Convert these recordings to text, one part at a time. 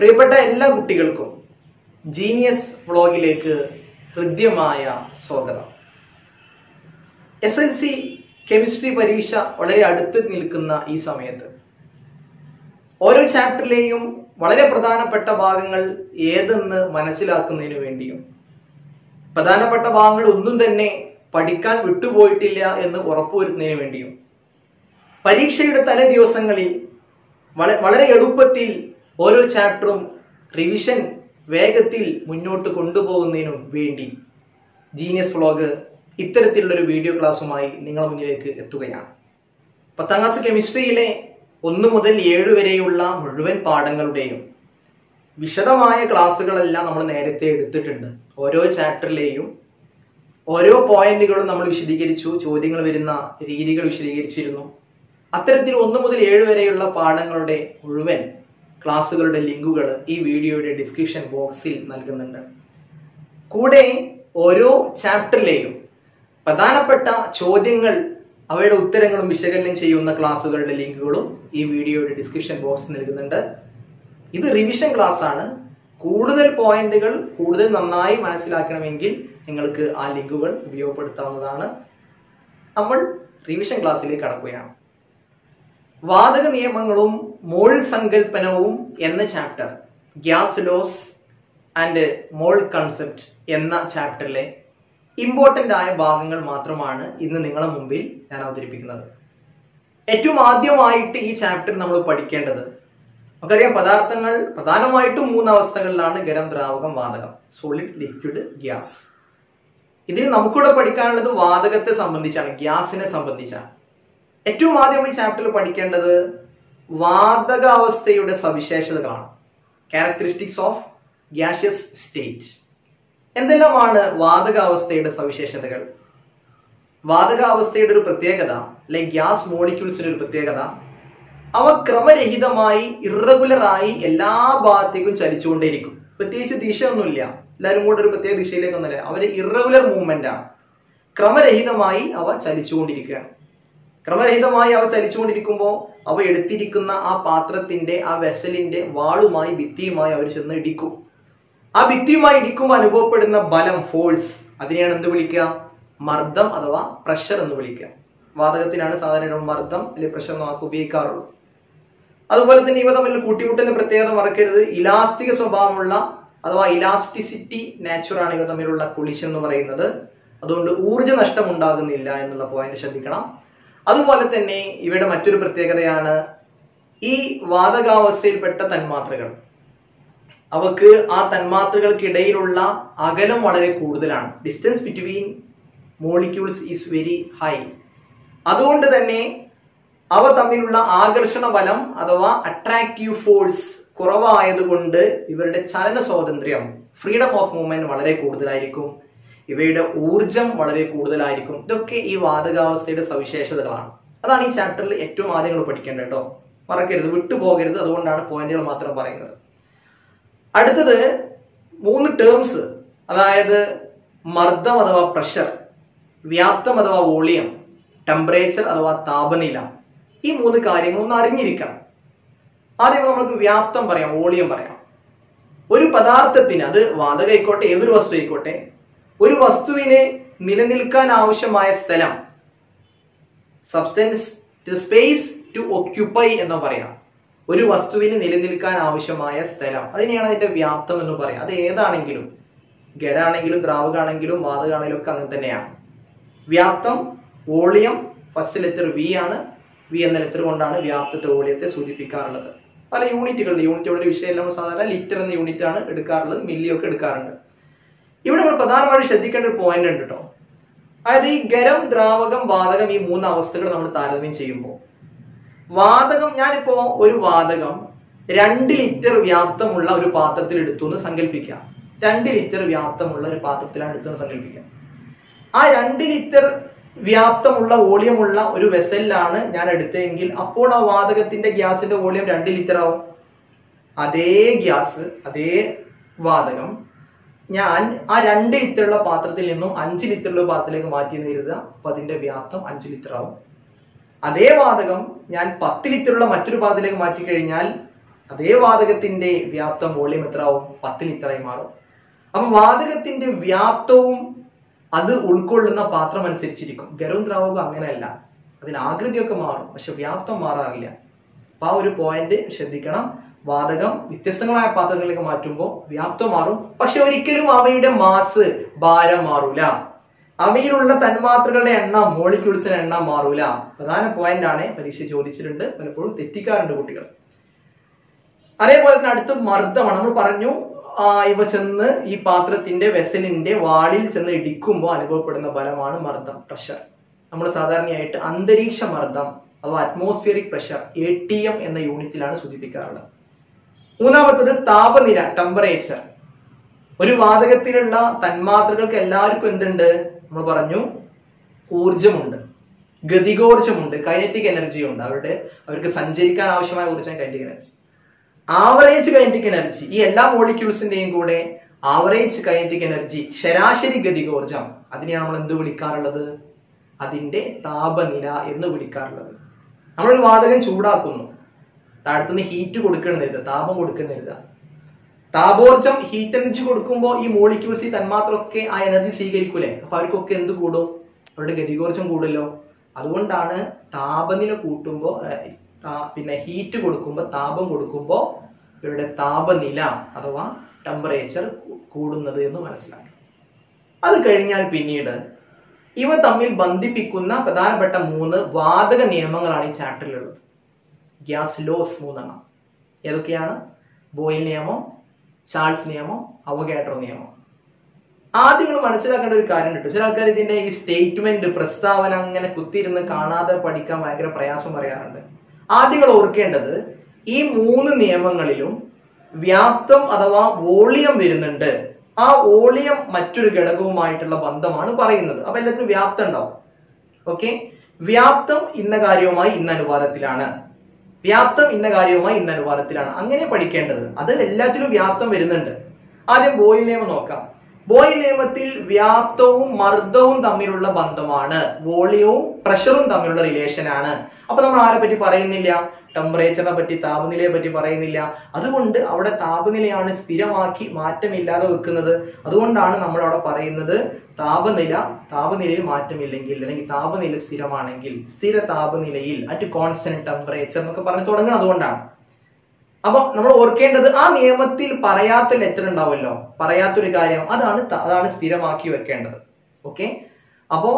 പ്രിയപ്പെട്ട എല്ലാ കുട്ടികൾക്കും ജീനിയസ് വ്ളോഗിലേക്ക് ഹൃദ്യമായ സ്വാഗതം. എസ് എൽ സി കെമിസ്ട്രി പരീക്ഷ വളരെ അടുത്ത് നിൽക്കുന്ന ഈ സമയത്ത് ഓരോ ചാപ്റ്ററിലെയും വളരെ പ്രധാനപ്പെട്ട ഭാഗങ്ങൾ ഏതെന്ന് മനസ്സിലാക്കുന്നതിന് വേണ്ടിയും പ്രധാനപ്പെട്ട ഭാഗങ്ങൾ ഒന്നും തന്നെ പഠിക്കാൻ വിട്ടുപോയിട്ടില്ല എന്ന് ഉറപ്പുവരുത്തുന്നതിന് വേണ്ടിയും പരീക്ഷയുടെ തലേ ദിവസങ്ങളിൽ വളരെ എളുപ്പത്തിൽ ഓരോ ചാപ്റ്ററും റിവിഷൻ വേഗത്തിൽ മുന്നോട്ട് കൊണ്ടുപോകുന്നതിനും വേണ്ടി ജീനിയസ് വ്ളോഗ് ഇത്തരത്തിലുള്ളൊരു വീഡിയോ ക്ലാസ്സുമായി നിങ്ങളുടെ മുന്നിലേക്ക് എത്തുകയാണ്. പത്താം ക്ലാസ് കെമിസ്ട്രിയിലെ ഒന്ന് മുതൽ ഏഴ് വരെയുള്ള മുഴുവൻ പാഠങ്ങളുടെയും വിശദമായ ക്ലാസ്സുകളെല്ലാം നമ്മൾ നേരത്തെ എടുത്തിട്ടുണ്ട്. ഓരോ ചാപ്റ്ററിലെയും ഓരോ പോയിന്റുകളും നമ്മൾ വിശദീകരിച്ചു ചോദ്യങ്ങൾ വരുന്ന രീതികൾ വിശദീകരിച്ചിരുന്നു. അത്തരത്തിൽ ഒന്ന് മുതൽ ഏഴ് വരെയുള്ള പാഠങ്ങളുടെ മുഴുവൻ ക്ലാസ്സുകളുടെ ലിങ്കുകൾ ഈ വീഡിയോയുടെ ഡിസ്ക്രിപ്ഷൻ ബോക്സിൽ നൽകുന്നുണ്ട്. കൂടെ ഓരോ ചാപ്റ്ററിലെയും പ്രധാനപ്പെട്ട ചോദ്യങ്ങൾ അവയുടെ ഉത്തരങ്ങളും വിശകലനം ചെയ്യുന്ന ക്ലാസ്സുകളുടെ ലിങ്കുകളും ഈ വീഡിയോയുടെ ഡിസ്ക്രിപ്ഷൻ ബോക്സിൽ നൽകുന്നുണ്ട്. ഇത് റിവിഷൻ ക്ലാസ് ആണ് കൂടുതൽ പോയിന്റുകൾ കൂടുതൽ നന്നായി മനസ്സിലാക്കണമെങ്കിൽ നിങ്ങൾക്ക് ആ ലിങ്കുകൾ ഉപയോഗപ്പെടുത്താവുന്നതാണ്. നമ്മൾ റിവിഷൻ ക്ലാസ്സിലേക്ക് കടക്കുകയാണ്. വാതക നിയമങ്ങളും മോൾ സങ്കല്പനവും എന്ന chapter gas laws and mole concept എന്ന ചാപ്റ്ററിലെ ഇമ്പോർട്ടന്റ് ആയ ഭാഗങ്ങൾ മാത്രമാണ് ഇന്ന് നിങ്ങളെ മുമ്പിൽ ഞാൻ അവതരിപ്പിക്കുന്നത്. ഏറ്റവും ആദ്യമായിട്ട് ഈ ചാപ്റ്റർ നമ്മൾ പഠിക്കേണ്ടത് നമുക്കറിയാം പദാർത്ഥങ്ങൾ പ്രധാനമായിട്ടും മൂന്ന് അവസ്ഥകളിലാണ് ഖരം ദ്രാവകം വാതകം സോളിഡ് ലിക്വിഡ് ഗ്യാസ് ഇതിൽ നമുക്കിവിടെ പഠിക്കാനുള്ളത് വാതകത്തെ സംബന്ധിച്ചാണ് ഗ്യാസിനെ സംബന്ധിച്ചാണ്. ഏറ്റവും ആദ്യം ഈ ചാപ്റ്ററിൽ പഠിക്കേണ്ടത് വാതകാവസ്ഥയുടെ സവിശേഷതകളാണ്. ക്യാരക്ടറിസ്റ്റിക്സ് ഓഫ് ഗ്യാഷ്യസ് സ്റ്റേറ്റ് എന്തെല്ലാമാണ് വാതകാവസ്ഥയുടെ സവിശേഷതകൾ? വാതകാവസ്ഥയുടെ ഒരു പ്രത്യേകത അല്ലെ ഗ്യാസ് മോളിക്യൂൾസിന്റെ ഒരു പ്രത്യേകത അവ ക്രമരഹിതമായി ഇറഗുലറായി എല്ലാ ഭാഗത്തേക്കും ചലിച്ചുകൊണ്ടേയിരിക്കും. പ്രത്യേകിച്ച് ദിശയൊന്നുമില്ല. എല്ലാവരും കൂടെ ഒരു പ്രത്യേക ദിശയിലേക്കൊന്നല്ല അവർ ഇറഗുലർ മൂവ്മെന്റ് ആണ് ക്രമരഹിതമായി അവ ചലിച്ചുകൊണ്ടിരിക്കുകയാണ്. ക്രമരഹിതമായി അവ ചലിച്ചുകൊണ്ടിരിക്കുമ്പോൾ അവ എടുത്തിരിക്കുന്ന ആ പാത്രത്തിന്റെ ആ വെസലിന്റെ വാളുമായി ഭിത്തിയുമായി അവർ ചെന്ന് ഇടിക്കും. ആ ഭിത്തിയുമായി ഇടിക്കുമ്പോൾ അനുഭവപ്പെടുന്ന ബലം ഫോഴ്സ് അതിനെയാണ് എന്ത് വിളിക്കുക? മർദ്ദം അഥവാ പ്രഷർ എന്ന് വിളിക്കുക. വാതകത്തിനാണ് സാധാരണ മർദ്ദം അല്ലെങ്കിൽ പ്രഷർ നമുക്ക് ഉപയോഗിക്കാറുള്ളൂ. അതുപോലെ തന്നെ ഇവ തമ്മിൽ കൂട്ടിമുട്ടലിന്റെ പ്രത്യേകത മറക്കരുത്. ഇലാസ്തിക സ്വഭാവമുള്ള അഥവാ ഇലാസ്റ്റിസിറ്റി നാച്ചുറാണ് ഇവ തമ്മിലുള്ള കൊളിഷൻ എന്ന് പറയുന്നത്. അതുകൊണ്ട് ഊർജ നഷ്ടം ഉണ്ടാകുന്നില്ല എന്നുള്ള പോയിന്റ് ശ്രദ്ധിക്കണം. അതുപോലെ തന്നെ ഇവയുടെ മറ്റൊരു പ്രത്യേകതയാണ് ഈ വാതകാവസ്ഥയിൽപ്പെട്ട തന്മാത്രകൾ. അവക്ക് ആ തന്മാത്രകൾക്കിടയിലുള്ള അകലം വളരെ കൂടുതലാണ്. Distance between molecules is very high അതുകൊണ്ട് തന്നെ അവ തമ്മിലുള്ള ആകർഷണ ബലം അഥവാ അട്രാക്റ്റീവ് ഫോഴ്സ് കുറവായതുകൊണ്ട് ഇവരുടെ ചലന സ്വാതന്ത്ര്യം ഫ്രീഡം ഓഫ് മൂവ്മെന്റ് വളരെ കൂടുതലായിരിക്കും. ഇവയുടെ ഊർജം വളരെ കൂടുതലായിരിക്കും. ഇതൊക്കെ ഈ വാതകാവസ്ഥയുടെ സവിശേഷതകളാണ്. അതാണ് ഈ ചാപ്റ്ററിൽ ഏറ്റവും ആദ്യം നിങ്ങൾ പഠിക്കേണ്ടത് കേട്ടോ. മറക്കരുത് വിട്ടുപോകരുത്. അതുകൊണ്ടാണ് പോയിന്റുകൾ മാത്രം പറയുന്നത്. അടുത്തത് മൂന്ന് ടേംസ് അതായത് മർദ്ദം അഥവാ പ്രഷർ വ്യാപ്തം അഥവാ വോളിയം ടെമ്പറേച്ചർ അഥവാ താപനില. ഈ മൂന്ന് കാര്യങ്ങൾ ഒന്ന് അറിഞ്ഞിരിക്കണം. ആദ്യം നമുക്ക് വ്യാപ്തം പറയാം വോളിയം പറയാം. ഒരു പദാർത്ഥത്തിന് അത് വാതകമായിക്കോട്ടെ ഏതൊരു വസ്തു ആയിക്കോട്ടെ ഒരു വസ്തുവിനെ നിലനിൽക്കാൻ ആവശ്യമായ സ്ഥലം. Substance to space to occupy എന്ന് പറയാം. ഒരു വസ്തുവിന് നിലനിൽക്കാൻ ആവശ്യമായ സ്ഥലം. അതിനെയാണ് അതിന്റെ വ്യാപ്തം എന്ന് പറയാം. അത് ഏതാണെങ്കിലും ഖരാണെങ്കിലും ദ്രാവകാണെങ്കിലും വാതകാണെങ്കിലും ഒക്കെ അങ്ങനെ തന്നെയാണ്. വ്യാപ്തം വോളിയം ഫസ്റ്റ് ലെറ്റർ വി ആണ്. വി എന്ന ലെറ്റർ കൊണ്ടാണ് വ്യാപ്തത്തെ വോളിയത്തെ സൂചിപ്പിക്കാറുള്ളത്. പല യൂണിറ്റുകളുടെ യൂണിറ്റുകളുടെ വിഷയം നമ്മൾ സാധാരണ ലിറ്റർ എന്ന യൂണിറ്റ് ആണ് എടുക്കാറുള്ളത് മില്ലി ഒക്കെ എടുക്കാറുണ്ട്. ഇവിടെ നമ്മൾ പ്രധാനമായിട്ട് ശ്രദ്ധിക്കേണ്ട ഒരു പോയിന്റ് ഉണ്ട് കേട്ടോ അതായത് ഈ ഖരം ദ്രാവകം വാതകം ഈ മൂന്ന് അവസ്ഥകൾ നമ്മൾ താരതമ്യം ചെയ്യുമ്പോൾ. വാതകം ഞാനിപ്പോ ഒരു വാതകം രണ്ട് ലിറ്റർ വ്യാപ്തമുള്ള ഒരു പാത്രത്തിൽ എടുത്തു എന്ന് സങ്കല്പിക്കാം രണ്ട് ലിറ്റർ വ്യാപ്തമുള്ള ഒരു പാത്രത്തിലാണ് എടുത്തെന്ന് സങ്കല്പിക്കാം ആ രണ്ട് ലിറ്റർ വ്യാപ്തമുള്ള വോളിയമുള്ള ഒരു വെസലിലാണ് ഞാൻ എടുത്തതെങ്കിൽ അപ്പോൾ ആ വാതകത്തിന്റെ ഗ്യാസിന്റെ വോളിയം രണ്ട് ലിറ്റർ ആവും. അതേ ഗ്യാസ് അതേ വാതകം ഞാൻ ആ രണ്ട് ലിറ്ററുള്ള പാത്രത്തിൽ നിന്നും അഞ്ച് ലിറ്ററുള്ള പാത്രത്തിലേക്ക് മാറ്റി എന്ന് കരുതുക. അപ്പൊ അതിന്റെ വ്യാപ്തം അഞ്ച് ലിറ്റർ ആവും. അതേ വാതകം ഞാൻ പത്ത് ലിറ്ററുള്ള മറ്റൊരു പാത്രത്തിലേക്ക് മാറ്റി കഴിഞ്ഞാൽ അതേ വാതകത്തിന്റെ വ്യാപ്തം വോളിയം എത്ര ആവും? പത്ത് ലിറ്ററായി മാറും. അപ്പൊ വാതകത്തിന്റെ വ്യാപ്തവും അത് ഉൾക്കൊള്ളുന്ന പാത്രം അനുസരിച്ചിരിക്കും. ഗരവും ദ്രാവകവും അങ്ങനെയല്ല. അതിന് ആകൃതിയൊക്കെ മാറും. പക്ഷെ വ്യാപ്തം മാറാറില്ല. അപ്പൊ ആ ഒരു പോയിന്റ് ശ്രദ്ധിക്കണം. വാതകം വ്യത്യസ്തങ്ങളായ പാത്രങ്ങളിലേക്ക് മാറ്റുമ്പോൾ വ്യാപ്തം മാറും. പക്ഷെ ഒരിക്കലും അവയുടെ മാസ് ഭാരം മാറൂല. അവയിലുള്ള തന്മാത്രകളുടെ എണ്ണം മോളിക്യൂൾസിന്റെ എണ്ണം മാറൂല. പ്രധാന പോയിന്റ് ആണ് പരീക്ഷ ചോദിച്ചിട്ടുണ്ട്. പലപ്പോഴും തെറ്റിക്കാറുണ്ട് കുട്ടികൾ. അതേപോലെ തന്നെ അടുത്ത് മർദ്ദമാണ്. നമ്മൾ പറഞ്ഞു ഇവ ചെന്ന് ഈ പാത്രത്തിന്റെ വെസലിന്റെ വാളിൽ ചെന്ന് ഇടിക്കുമ്പോൾ അനുഭവപ്പെടുന്ന ബലമാണ് മർദ്ദം പ്രഷർ നമ്മൾ സാധാരണയായിട്ട് അന്തരീക്ഷ മർദ്ദം അഥവാ atmospheric pressure A T M എന്ന യൂണിറ്റിലാണ് സൂചിപ്പിക്കാറുള്ളത്. മൂന്നാമത്തത് താപനില ടെമ്പറേച്ചർ ഒരു വാതകത്തിലുള്ള തന്മാത്രകൾക്ക് എല്ലാവർക്കും എന്തുണ്ട്? നമ്മൾ പറഞ്ഞു ഊർജമുണ്ട് ഗതികോർജമുണ്ട് കൈനറ്റിക് എനർജി ഉണ്ട്. അവരുടെ അവർക്ക് സഞ്ചരിക്കാൻ ആവശ്യമായ ഊർജം kinetic energy average kinetic energy ഈ എല്ലാ മോളിക്യൂൾസിന്റെയും കൂടെ ആവറേജ് കൈനറ്റിക് എനർജി ശരാശരി ഗതികോർജം അതിനെയാണ് നമ്മൾ എന്ത് വിളിക്കാറുള്ളത്? അതിന്റെ താപനില എന്ന് വിളിക്കാറുള്ളത്. നമ്മളൊരു വാതകം ചൂടാക്കുന്നു. താഴത്തുനിന്ന് ഹീറ്റ് കൊടുക്കണം താപം കൊടുക്കുന്ന കരുതുക താപോർജം ഹീറ്റ് എനർജി കൊടുക്കുമ്പോൾ ഈ മോളിക്യൂൾസ് ഈ തന്മാത്രമൊക്കെ ആ എനർജി സ്വീകരിക്കൂലേ? അപ്പൊ അവർക്കൊക്കെ എന്ത് കൂടും? അവരുടെ ഗതികോർജം കൂടുമല്ലോ. അതുകൊണ്ടാണ് താപനില കൂട്ടുമ്പോൾ പിന്നെ ഹീറ്റ് കൊടുക്കുമ്പോൾ താപം കൊടുക്കുമ്പോൾ ഇവരുടെ താപനില അഥവാ ടെമ്പറേച്ചർ കൂടുന്നത് എന്ന് മനസ്സിലാക്കി. അത് കഴിഞ്ഞാൽ പിന്നീട് ഇവ തമ്മിൽ ബന്ധിപ്പിക്കുന്ന പ്രധാനപ്പെട്ട മൂന്ന് വാതക നിയമങ്ങളാണ് ഈ ചാപ്റ്ററിലുള്ളത് ഗ്യാസ് ലോസ് മൂന്നെണ്ണം ഏതൊക്കെയാണ്? ബോയിൽ നിയമം ചാൾസ് നിയമം അവഗാഡ്രോ നിയമം. ആദ്യം നിങ്ങൾ മനസ്സിലാക്കേണ്ട ഒരു കാര്യം കിട്ടും. ചില ആൾക്കാർ ഇതിന്റെ ഈ സ്റ്റേറ്റ്മെന്റ് പ്രസ്താവന അങ്ങനെ കുത്തിയിരുന്ന് കാണാതെ പഠിക്കാൻ ഭയങ്കര പ്രയാസം പറയാറുണ്ട്. ആദ്യം നിങ്ങൾ ഓർക്കേണ്ടത് ഈ മൂന്ന് നിയമങ്ങളിലും വ്യാപ്തം അഥവാ വോളിയം വരുന്നുണ്ട്. ആ വോളിയം മറ്റൊരു ഘടകവുമായിട്ടുള്ള ബന്ധമാണ് പറയുന്നത്. അപ്പൊ എല്ലാത്തിനും വ്യാപ്തം ഉണ്ടാവും. ഓക്കെ? വ്യാപ്തം ഇന്ന കാര്യവുമായി ഇന്ന അനുപാതത്തിലാണ്. വ്യാപ്തം ഇന്ന കാര്യവുമായി ഇന്ന അനുപാതത്തിലാണ്. അങ്ങനെ പഠിക്കേണ്ടത്. അത് എല്ലാത്തിലും വ്യാപ്തം വരുന്നുണ്ട്. ആദ്യം ബോയിൽ നിയമം നോക്കാം. ബോയിൽ നിയമത്തിൽ വ്യാപ്തവും മർദ്ദവും തമ്മിലുള്ള ബന്ധമാണ്. വോളിയവും പ്രഷറും തമ്മിലുള്ള റിലേഷൻ ആണ്. അപ്പൊ നമ്മൾ ആരെ പറ്റി പറയുന്നില്ല? ടെമ്പറേച്ചറിനെ പറ്റി താപനിലയെ പറ്റി പറയുന്നില്ല. അതുകൊണ്ട് അവിടെ താപനിലയാണ് സ്ഥിരമാക്കി മാറ്റമില്ലാതെ വെക്കുന്നത്. അതുകൊണ്ടാണ് നമ്മൾ അവിടെ പറയുന്നത് താപനില താപനിലയിൽ മാറ്റമില്ലെങ്കിൽ അല്ലെങ്കിൽ താപനില സ്ഥിരമാണെങ്കിൽ സ്ഥിര താപനിലയിൽ അറ്റ് കോൺസ്റ്റന്റ് ടെമ്പറേച്ചർ എന്നൊക്കെ പറഞ്ഞു തുടങ്ങുന്നത് അതുകൊണ്ടാണ്. അപ്പൊ നമ്മൾ ഓർക്കേണ്ടത് ആ നിയമത്തിൽ പറയാത്ത ലെറ്റർ ഉണ്ടാവുമല്ലോ. പറയാത്തൊരു കാര്യം. അതാണ് അതാണ് സ്ഥിരമാക്കി വെക്കേണ്ടത്. ഓക്കെ അപ്പോ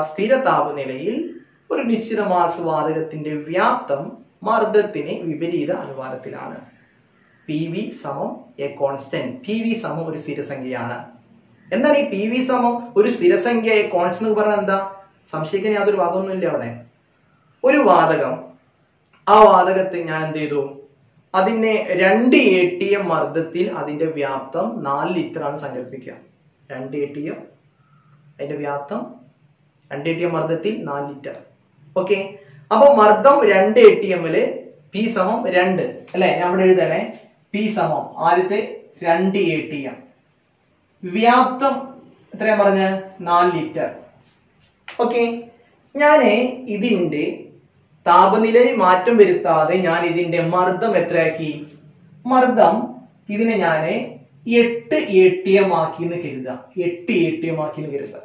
സ്ഥിര താപനിലയിൽ ഒരു നിശ്ചിത മാസ വാതകത്തിന്റെ വ്യാപ്തം മർദ്ദത്തിന് വിപരീത അനുപാതത്തിലാണ്. പി വി സമം എ കോൺസ്റ്റന്റ് പി വി സമം ഒരു സ്ഥിരസംഖ്യയാണ് എന്താണ് ഈ പി വി സമം ഒരു സ്ഥിരസംഖ്യ എ കോൺസ്റ്റന്റ് എന്ന് പറഞ്ഞാൽ എന്താ? സംശയിക്കാൻ യാതൊരു വാദമൊന്നുമില്ല അവിടെ. ഒരു വാതകം ആ വാതകത്തെ ഞാൻ എന്ത് ചെയ്തു? അതിനെ രണ്ട് എ ടി എം മർദ്ദത്തിൽ അതിന്റെ വ്യാപ്തം നാല് ലിറ്റർ ആണ് സങ്കല്പിക്കുക. രണ്ട് എ ടി എം അതിന്റെ വ്യാപ്തം രണ്ട് എ ടി എം മർദ്ദത്തിൽ നാല് ലിറ്റർ ഓക്കെ അപ്പൊ മർദ്ദം രണ്ട് എ ടി എമ്മിൽ പി സമം രണ്ട്. അല്ലെ? ഞാൻ ഇവിടെ എഴുതണേ. പി സമം ആദ്യത്തെ രണ്ട് എ ടി എം വ്യാപ്തം എത്രയാ പറഞ്ഞ? നാല് ലിറ്റർ ഓക്കെ ഞാൻ ഇതിന്റെ താപനിലയിൽ മാറ്റം വരുത്താതെ ഞാൻ ഇതിന്റെ മർദ്ദം എത്രയാക്കി? മർദ്ദം ഇതിനെ ഞാൻ എട്ട് എ ടി എം ആക്കി എന്ന് കരുതുക. എട്ട് എ ടി എം ആക്കി എന്ന് കരുതുക.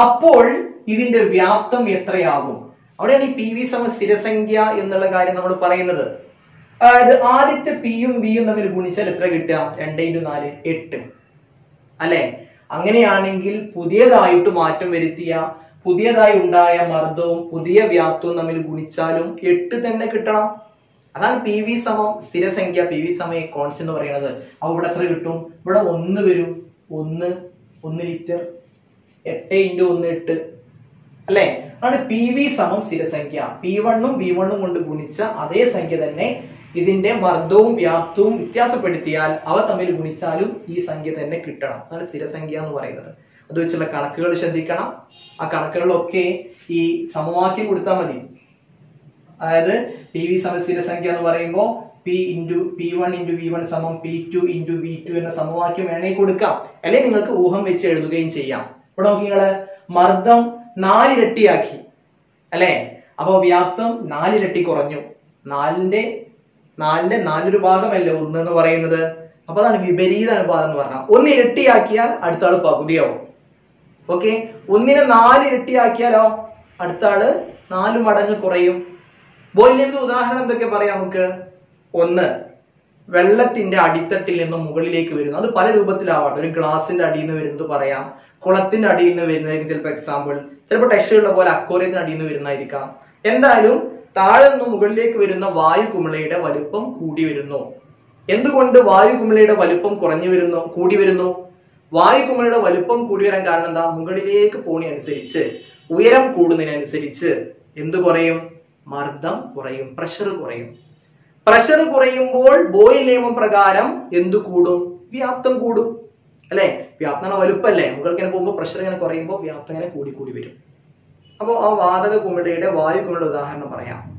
അപ്പോൾ ഇതിന്റെ വ്യാപ്തം എത്രയാകും? അവിടെയാണ് ഈ പി വി സമ സ്ഥിരസംഖ്യ എന്നുള്ള കാര്യം നമ്മൾ പറയുന്നത്. അതായത് ആദ്യത്തെ പിയും വിയും തമ്മിൽ ഗുണിച്ചാൽ എത്ര കിട്ടുക? രണ്ട് ഇന്റു നാല് എട്ട്. അല്ലെ? അങ്ങനെയാണെങ്കിൽ പുതിയതായിട്ട് മാറ്റം വരുത്തിയ പുതിയതായി ഉണ്ടായ മർദ്ദവും പുതിയ വ്യാപ്തവും തമ്മിൽ ഗുണിച്ചാലും എട്ട് തന്നെ കിട്ടണം. അതാണ് പി വി സമം സ്ഥിരസംഖ്യ പി വി സമയ കോൺസ് എന്ന് പറയുന്നത്. അപ്പൊ ഇവിടെ എത്ര കിട്ടും? ഇവിടെ ഒന്ന് വരും. ഒന്ന് ഒന്ന് ലിറ്റർ. എട്ട് ഇന്റു ഒന്ന് എട്ട്. അല്ലെ? ആണ് പി വി സമം സ്ഥിരസംഖ്യ പി വണ്ണും വി വണ്ണും കൊണ്ട് ഗുണിച്ച അതേ സംഖ്യ തന്നെ ഇതിന്റെ മർദ്ദവും വ്യാപ്തവും വ്യത്യാസപ്പെടുത്തിയാൽ അവ തമ്മിൽ ഗുണിച്ചാലും ഈ സംഖ്യ തന്നെ കിട്ടണം. അതാണ് സ്ഥിരസംഖ്യ എന്ന് പറയുന്നത്. അത് വെച്ചുള്ള കണക്കുകൾ ശ്രദ്ധിക്കണം. ആ കണക്കുകളിലൊക്കെ ഈ സമവാക്യം കൊടുത്താൽ മതി. അതായത് പി വി സമസ്യയുടെ സംഖ്യ എന്ന് പറയുമ്പോൾ P into P one into V one സമം P two into V two എന്ന സമവാക്യം വേണമെങ്കിൽ കൊടുക്കാം. അല്ലെങ്കിൽ നിങ്ങൾക്ക് ഊഹം വെച്ച് എഴുതുകയും ചെയ്യാം. ഇവിടെ നോക്കി നിങ്ങൾ മർദ്ദം നാലിരട്ടിയാക്കി. അല്ലേ? അപ്പോൾ വ്യാപ്തം നാലിരട്ടി കുറഞ്ഞു. നാലിന്റെ നാലിന്റെ നാലൊരു ഭാഗമല്ലേ ഒന്ന് എന്ന് പറയുന്നത്? അപ്പൊ അതാണ് വിപരീത അനുപാതം എന്ന് പറഞ്ഞാൽ ഒന്ന് ഇരട്ടിയാക്കിയാൽ അടുത്ത ആൾ പകുതിയാവും. ഓക്കെ ഒന്നിനെ നാല് ഇരട്ടിയാക്കിയാലോ? അടുത്ത ആൾ നാല് മടങ്ങ് കുറയും. ബോയിലിന്റെ ഉദാഹരണം എന്തൊക്കെ പറയാം നമുക്ക്? ഒന്ന് വെള്ളത്തിന്റെ അടിത്തട്ടിൽ നിന്ന് മുകളിലേക്ക് വരുന്നു. അത് പല രൂപത്തിലാവാട്ടെ ഒരു ഗ്ലാസിന്റെ അടിയിൽ നിന്ന് വരുന്നത് പറയാം. കുളത്തിന്റെ അടിയിൽ നിന്ന് വരുന്നതായിരിക്കും ചിലപ്പോൾ എക്സാമ്പിൾ ചിലപ്പോൾ ടെക്സ്റ്റുള്ള പോലെ അക്വോറിയത്തിന്റെ അടിയിൽ നിന്ന് വരുന്നതായിരിക്കാം. എന്തായാലും താഴെ നിന്ന് മുകളിലേക്ക് വരുന്ന വായു കുമിളയുടെ വലുപ്പം കൂടി വരുന്നു. എന്തുകൊണ്ട് വായു കുമിളയുടെ വലുപ്പം കുറഞ്ഞു വരുന്നു കൂടി വരുന്നു? വായു കുമിളയുടെ വലുപ്പം കൂടി വരാൻ കാരണം എന്താ? മുകളിലേക്ക് പോണി അനുസരിച്ച് ഉയരം കൂടുന്നതിനനുസരിച്ച് എന്ത് കുറയും? മർദ്ദം കുറയും പ്രഷർ കുറയും. പ്രഷർ കുറയുമ്പോൾ ബോയിൽ നിയമം പ്രകാരം എന്ത് കൂടും? വ്യാപ്തം കൂടും. അല്ലെ? വ്യാപ്തം വലുപ്പല്ലേ? മുകളിൽ ഇങ്ങനെ പോകുമ്പോൾ പ്രഷർ ഇങ്ങനെ കുറയുമ്പോൾ വ്യാപ്തം ഇങ്ങനെ കൂടി കൂടി വരും. അപ്പോൾ ആ വാതക കുമിളയുടെ വായു കുമിളയുടെ ഉദാഹരണം പറയാം.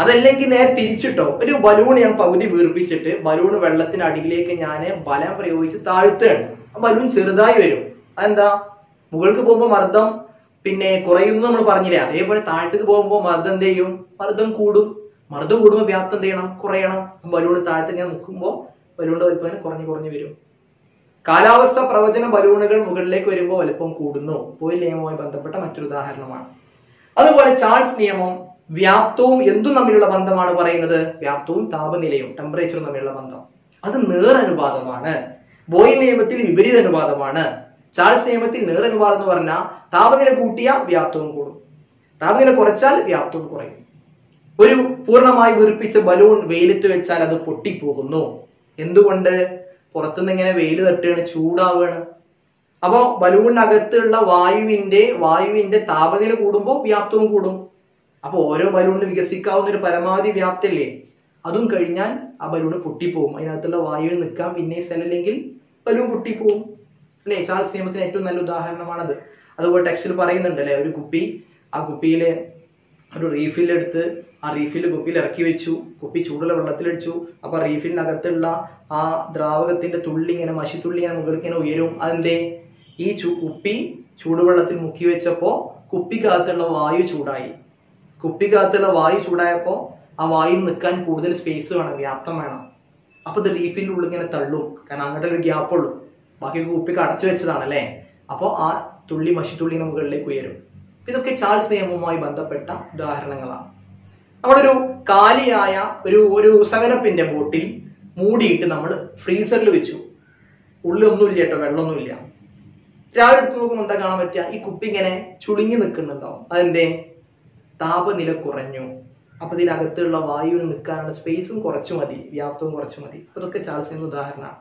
അതല്ലെങ്കിൽ നേരെ തിരിച്ചിട്ടോ? ഒരു ബലൂൺ ഞാൻ പകുതി വീർപ്പിച്ചിട്ട് ബലൂൺ വെള്ളത്തിന് അടിയിലേക്ക് ഞാൻ ബലം പ്രയോഗിച്ച് താഴ്ത്തുകയാണ്. ബലൂൺ ചെറുതായി വരും. അതെന്താ? മുകൾക്ക് പോകുമ്പോൾ മർദ്ദം പിന്നെ കുറയുന്നു നമ്മൾ പറഞ്ഞില്ലേ? അതേപോലെ താഴത്തേക്ക് പോകുമ്പോൾ മർദ്ദം എന്ത് ചെയ്യും? മർദ്ദം കൂടും. മർദ്ദം കൂടുമ്പോൾ വ്യാപ്തം എന്ത് ചെയ്യണം? കുറയണം. ബലൂൺ താഴത്ത് ഇങ്ങനെ നിൽക്കുമ്പോൾ ബലൂണിന്റെ വലിപ്പം ഇങ്ങനെ കുറഞ്ഞു കുറഞ്ഞു വരും. കാലാവസ്ഥ പ്രവചന ബലൂണുകൾ മുകളിലേക്ക് വരുമ്പോൾ വലുപ്പം കൂടുന്നു. പോയി നിയമവുമായി ബന്ധപ്പെട്ട മറ്റൊരു ഉദാഹരണമാണ്. അതുപോലെ ചാൾസ് നിയമം വ്യാപ്തവും എന്തും തമ്മിലുള്ള ബന്ധമാണ് പറയുന്നത്? വ്യാപ്തവും താപനിലയും ടെമ്പറേച്ചറും തമ്മിലുള്ള ബന്ധം. അത് നേറനുപാതമാണ് ബോയിൽ നിയമത്തിൽ വിപരീത അനുപാതമാണ് ചാൾസ് നിയമത്തിൽ നേറനുപാതം എന്ന് പറഞ്ഞാൽ താപനില കൂട്ടിയ വ്യാപ്തവും കൂടും. താപനില കുറച്ചാൽ വ്യാപ്തവും കുറയും. ഒരു പൂർണമായി വീർപ്പിച്ച ബലൂൺ വെയിലത്ത് വെച്ചാൽ അത് പൊട്ടിപ്പോകുന്നു. എന്തുകൊണ്ട്? പുറത്തുനിന്ന് ഇങ്ങനെ വെയിൽ തട്ടുകയാണ് ചൂടാവുകയാണ്. അപ്പോൾ ബലൂണിനകത്തുള്ള വായുവിന്റെ വായുവിന്റെ താപനില കൂടുമ്പോൾ വ്യാപ്തവും കൂടും. അപ്പോൾ ഓരോ ബലൂണിന് വികസിക്കാവുന്ന ഒരു പരമാവധി വ്യാപ്തല്ലേ അതും കഴിഞ്ഞാൽ ആ ബലൂണ് പൊട്ടിപ്പോകും. അതിനകത്തുള്ള വായുവിൽ നിൽക്കാൻ പിന്നെ സ്ഥലമില്ലെങ്കിൽ ബലൂൺ പൊട്ടിപ്പോവും അല്ലേ? ചാൾസ് നിയമത്തിന് ഏറ്റവും നല്ല ഉദാഹരണമാണത്. അതുപോലെ ടെക്സ്റ്റിൽ പറയുന്നുണ്ട് അല്ലേ? ഒരു കുപ്പി ആ കുപ്പിയിലെ ഒരു റീഫിൽ എടുത്ത് ആ റീഫിൽ കുപ്പിയിൽ ഇറക്കി വെച്ചു. കുപ്പി ചൂടുള്ള വെള്ളത്തിലടിച്ചു. അപ്പൊ റീഫിലിനകത്തുള്ള ആ ദ്രാവകത്തിന്റെ തുള്ളി ഇങ്ങനെ മഷിത്തുള്ളി ഇങ്ങനെ മുകളിൽ ഇങ്ങനെ ഉയരും. അതെന്തേ? ഈ ചു കുപ്പി ചൂടുവെള്ളത്തിൽ മുക്കി വെച്ചപ്പോ കുപ്പിക്കകത്തുള്ള വായു ചൂടായി. കുപ്പിക്കകത്തുള്ള വായു ചൂടായപ്പോ ആ വായു നിൽക്കാൻ കൂടുതൽ സ്പേസ് വേണം വ്യാപ്തം വേണം. അപ്പൊ ഇത് റീഫിന്റെ ഉള്ളിൽ ഇങ്ങനെ തള്ളും. കാരണം അങ്ങോട്ട് ഒരു ഗ്യാപ്പ് ഉള്ളൂ. ബാക്കി കുപ്പി അടച്ചു വെച്ചതാണ് വെച്ചതാണല്ലേ? അപ്പോൾ ആ തുള്ളി മഷി തുള്ളി മുകളിലേക്ക് ഉയരും. ഇതൊക്കെ ചാൾസ് നിയമവുമായി ബന്ധപ്പെട്ട ഉദാഹരണങ്ങളാണ്. നമ്മളൊരു കാലിയായ ഒരു ഒരു സെവനപ്പിന്റെ ബോട്ടിൽ മൂടിയിട്ട് നമ്മൾ ഫ്രീസറിൽ വെച്ചു. ഉള്ളിലൊന്നുമില്ല കേട്ടോ വെള്ളമൊന്നുമില്ല. രാവിലെ എടുത്ത് നോക്കുമ്പോൾ എന്താ കാണാൻ പറ്റുക? ഈ കുപ്പി ഇങ്ങനെ ചുളിങ്ങി നിൽക്കുന്നുണ്ടാവും. അതിന്റെ താപനില കുറഞ്ഞു. അപ്പൊ ഇതിനകത്തുള്ള വായുവിന് നിൽക്കാനുള്ള സ്പേസും കുറച്ചു മതി വ്യാപ്തവും കുറച്ചു മതി. അപ്പൊ ഇതൊക്കെ ചാൾസിന്റെ ഉദാഹരണമാണ്.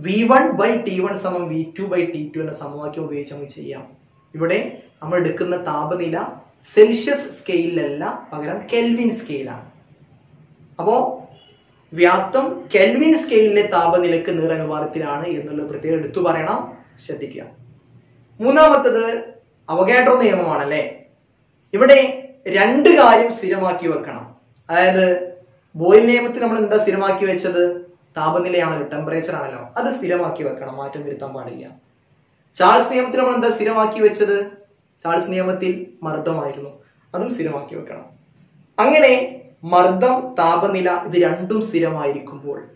V one by T one സമം V two by T two എന്ന സമവാക്യം ഉപയോഗിച്ച് നമുക്ക് ചെയ്യാം. ഇവിടെ നമ്മൾ എടുക്കുന്ന താപനില സെൽഷ്യസ് സ്കെയിലല്ല പകരം കെൽവിൻ സ്കെയിലാണ് അപ്പോ വ്യാപ്തം കെൽവിൻ സ്കെയിലിലെ താപനിലക്ക് നിറനുപാതത്തിലാണ് എന്നുള്ളത് പ്രത്യേകം എടുത്തു പറയണം. ശ്രദ്ധിക്കുക. മൂന്നാമത്തത് അവഗാഡ്രോ നിയമമാണല്ലേ? ഇവിടെ രണ്ട് കാര്യം സ്ഥിരമാക്കി വെക്കണം. അതായത് ബോയിൽ നിയമത്തിൽ നമ്മൾ എന്താ സ്ഥിരമാക്കി വെച്ചത്? താപനിലയാണല്ലോ ടെമ്പറേച്ചർ ആണല്ലോ. അത് സ്ഥിരമാക്കി വെക്കണം മാറ്റം വരുത്താൻ പാടില്ല. ചാൾസ് നിയമത്തിൽ നമ്മൾ എന്താ സ്ഥിരമാക്കി വെച്ചത്? ചാൾസ് നിയമത്തിൽ മർദ്ദമായിരുന്നു. അതും സ്ഥിരമാക്കി വെക്കണം. അങ്ങനെ മർദ്ദം താപനില ഇത് രണ്ടും സ്ഥിരമായിരിക്കുമ്പോൾ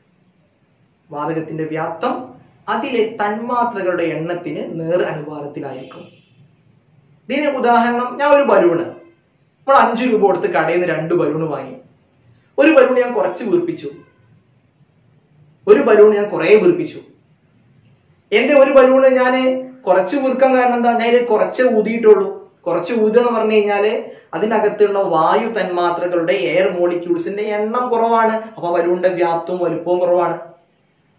വാതകത്തിന്റെ വ്യാപ്തം അതിലെ തന്മാത്രകളുടെ എണ്ണത്തിന് നേർ അനുപാതത്തിലായിരിക്കും. ഇതിന് ഉദാഹരണം ഞാൻ ഒരു ബലൂണ് നമ്മൾ അഞ്ച് രൂപ കൊടുത്ത് കടയിൽ നിന്ന് രണ്ട് ബലൂൺ വാങ്ങി. ഒരു ബലൂൺ ഞാൻ കുറച്ച് വീർപ്പിച്ചു. ഒരു ബലൂൺ ഞാൻ കുറെ വീർപ്പിച്ചു. എന്റെ ഒരു ബലൂണ് ഞാൻ കുറച്ച് വീർക്കാൻ കാരണം എന്താ? ഞാൻ കുറച്ച് ഊതിയിട്ടുള്ളൂ. കുറച്ച് ഊതി എന്ന് പറഞ്ഞു കഴിഞ്ഞാൽ അതിനകത്തുള്ള വായു തന്മാത്രകളുടെ എയർ മോളിക്യൂൾസിന്റെ എണ്ണം കുറവാണ്. അപ്പൊ ബലൂണിന്റെ വ്യാപ്തവും വലുപ്പവും കുറവാണ്.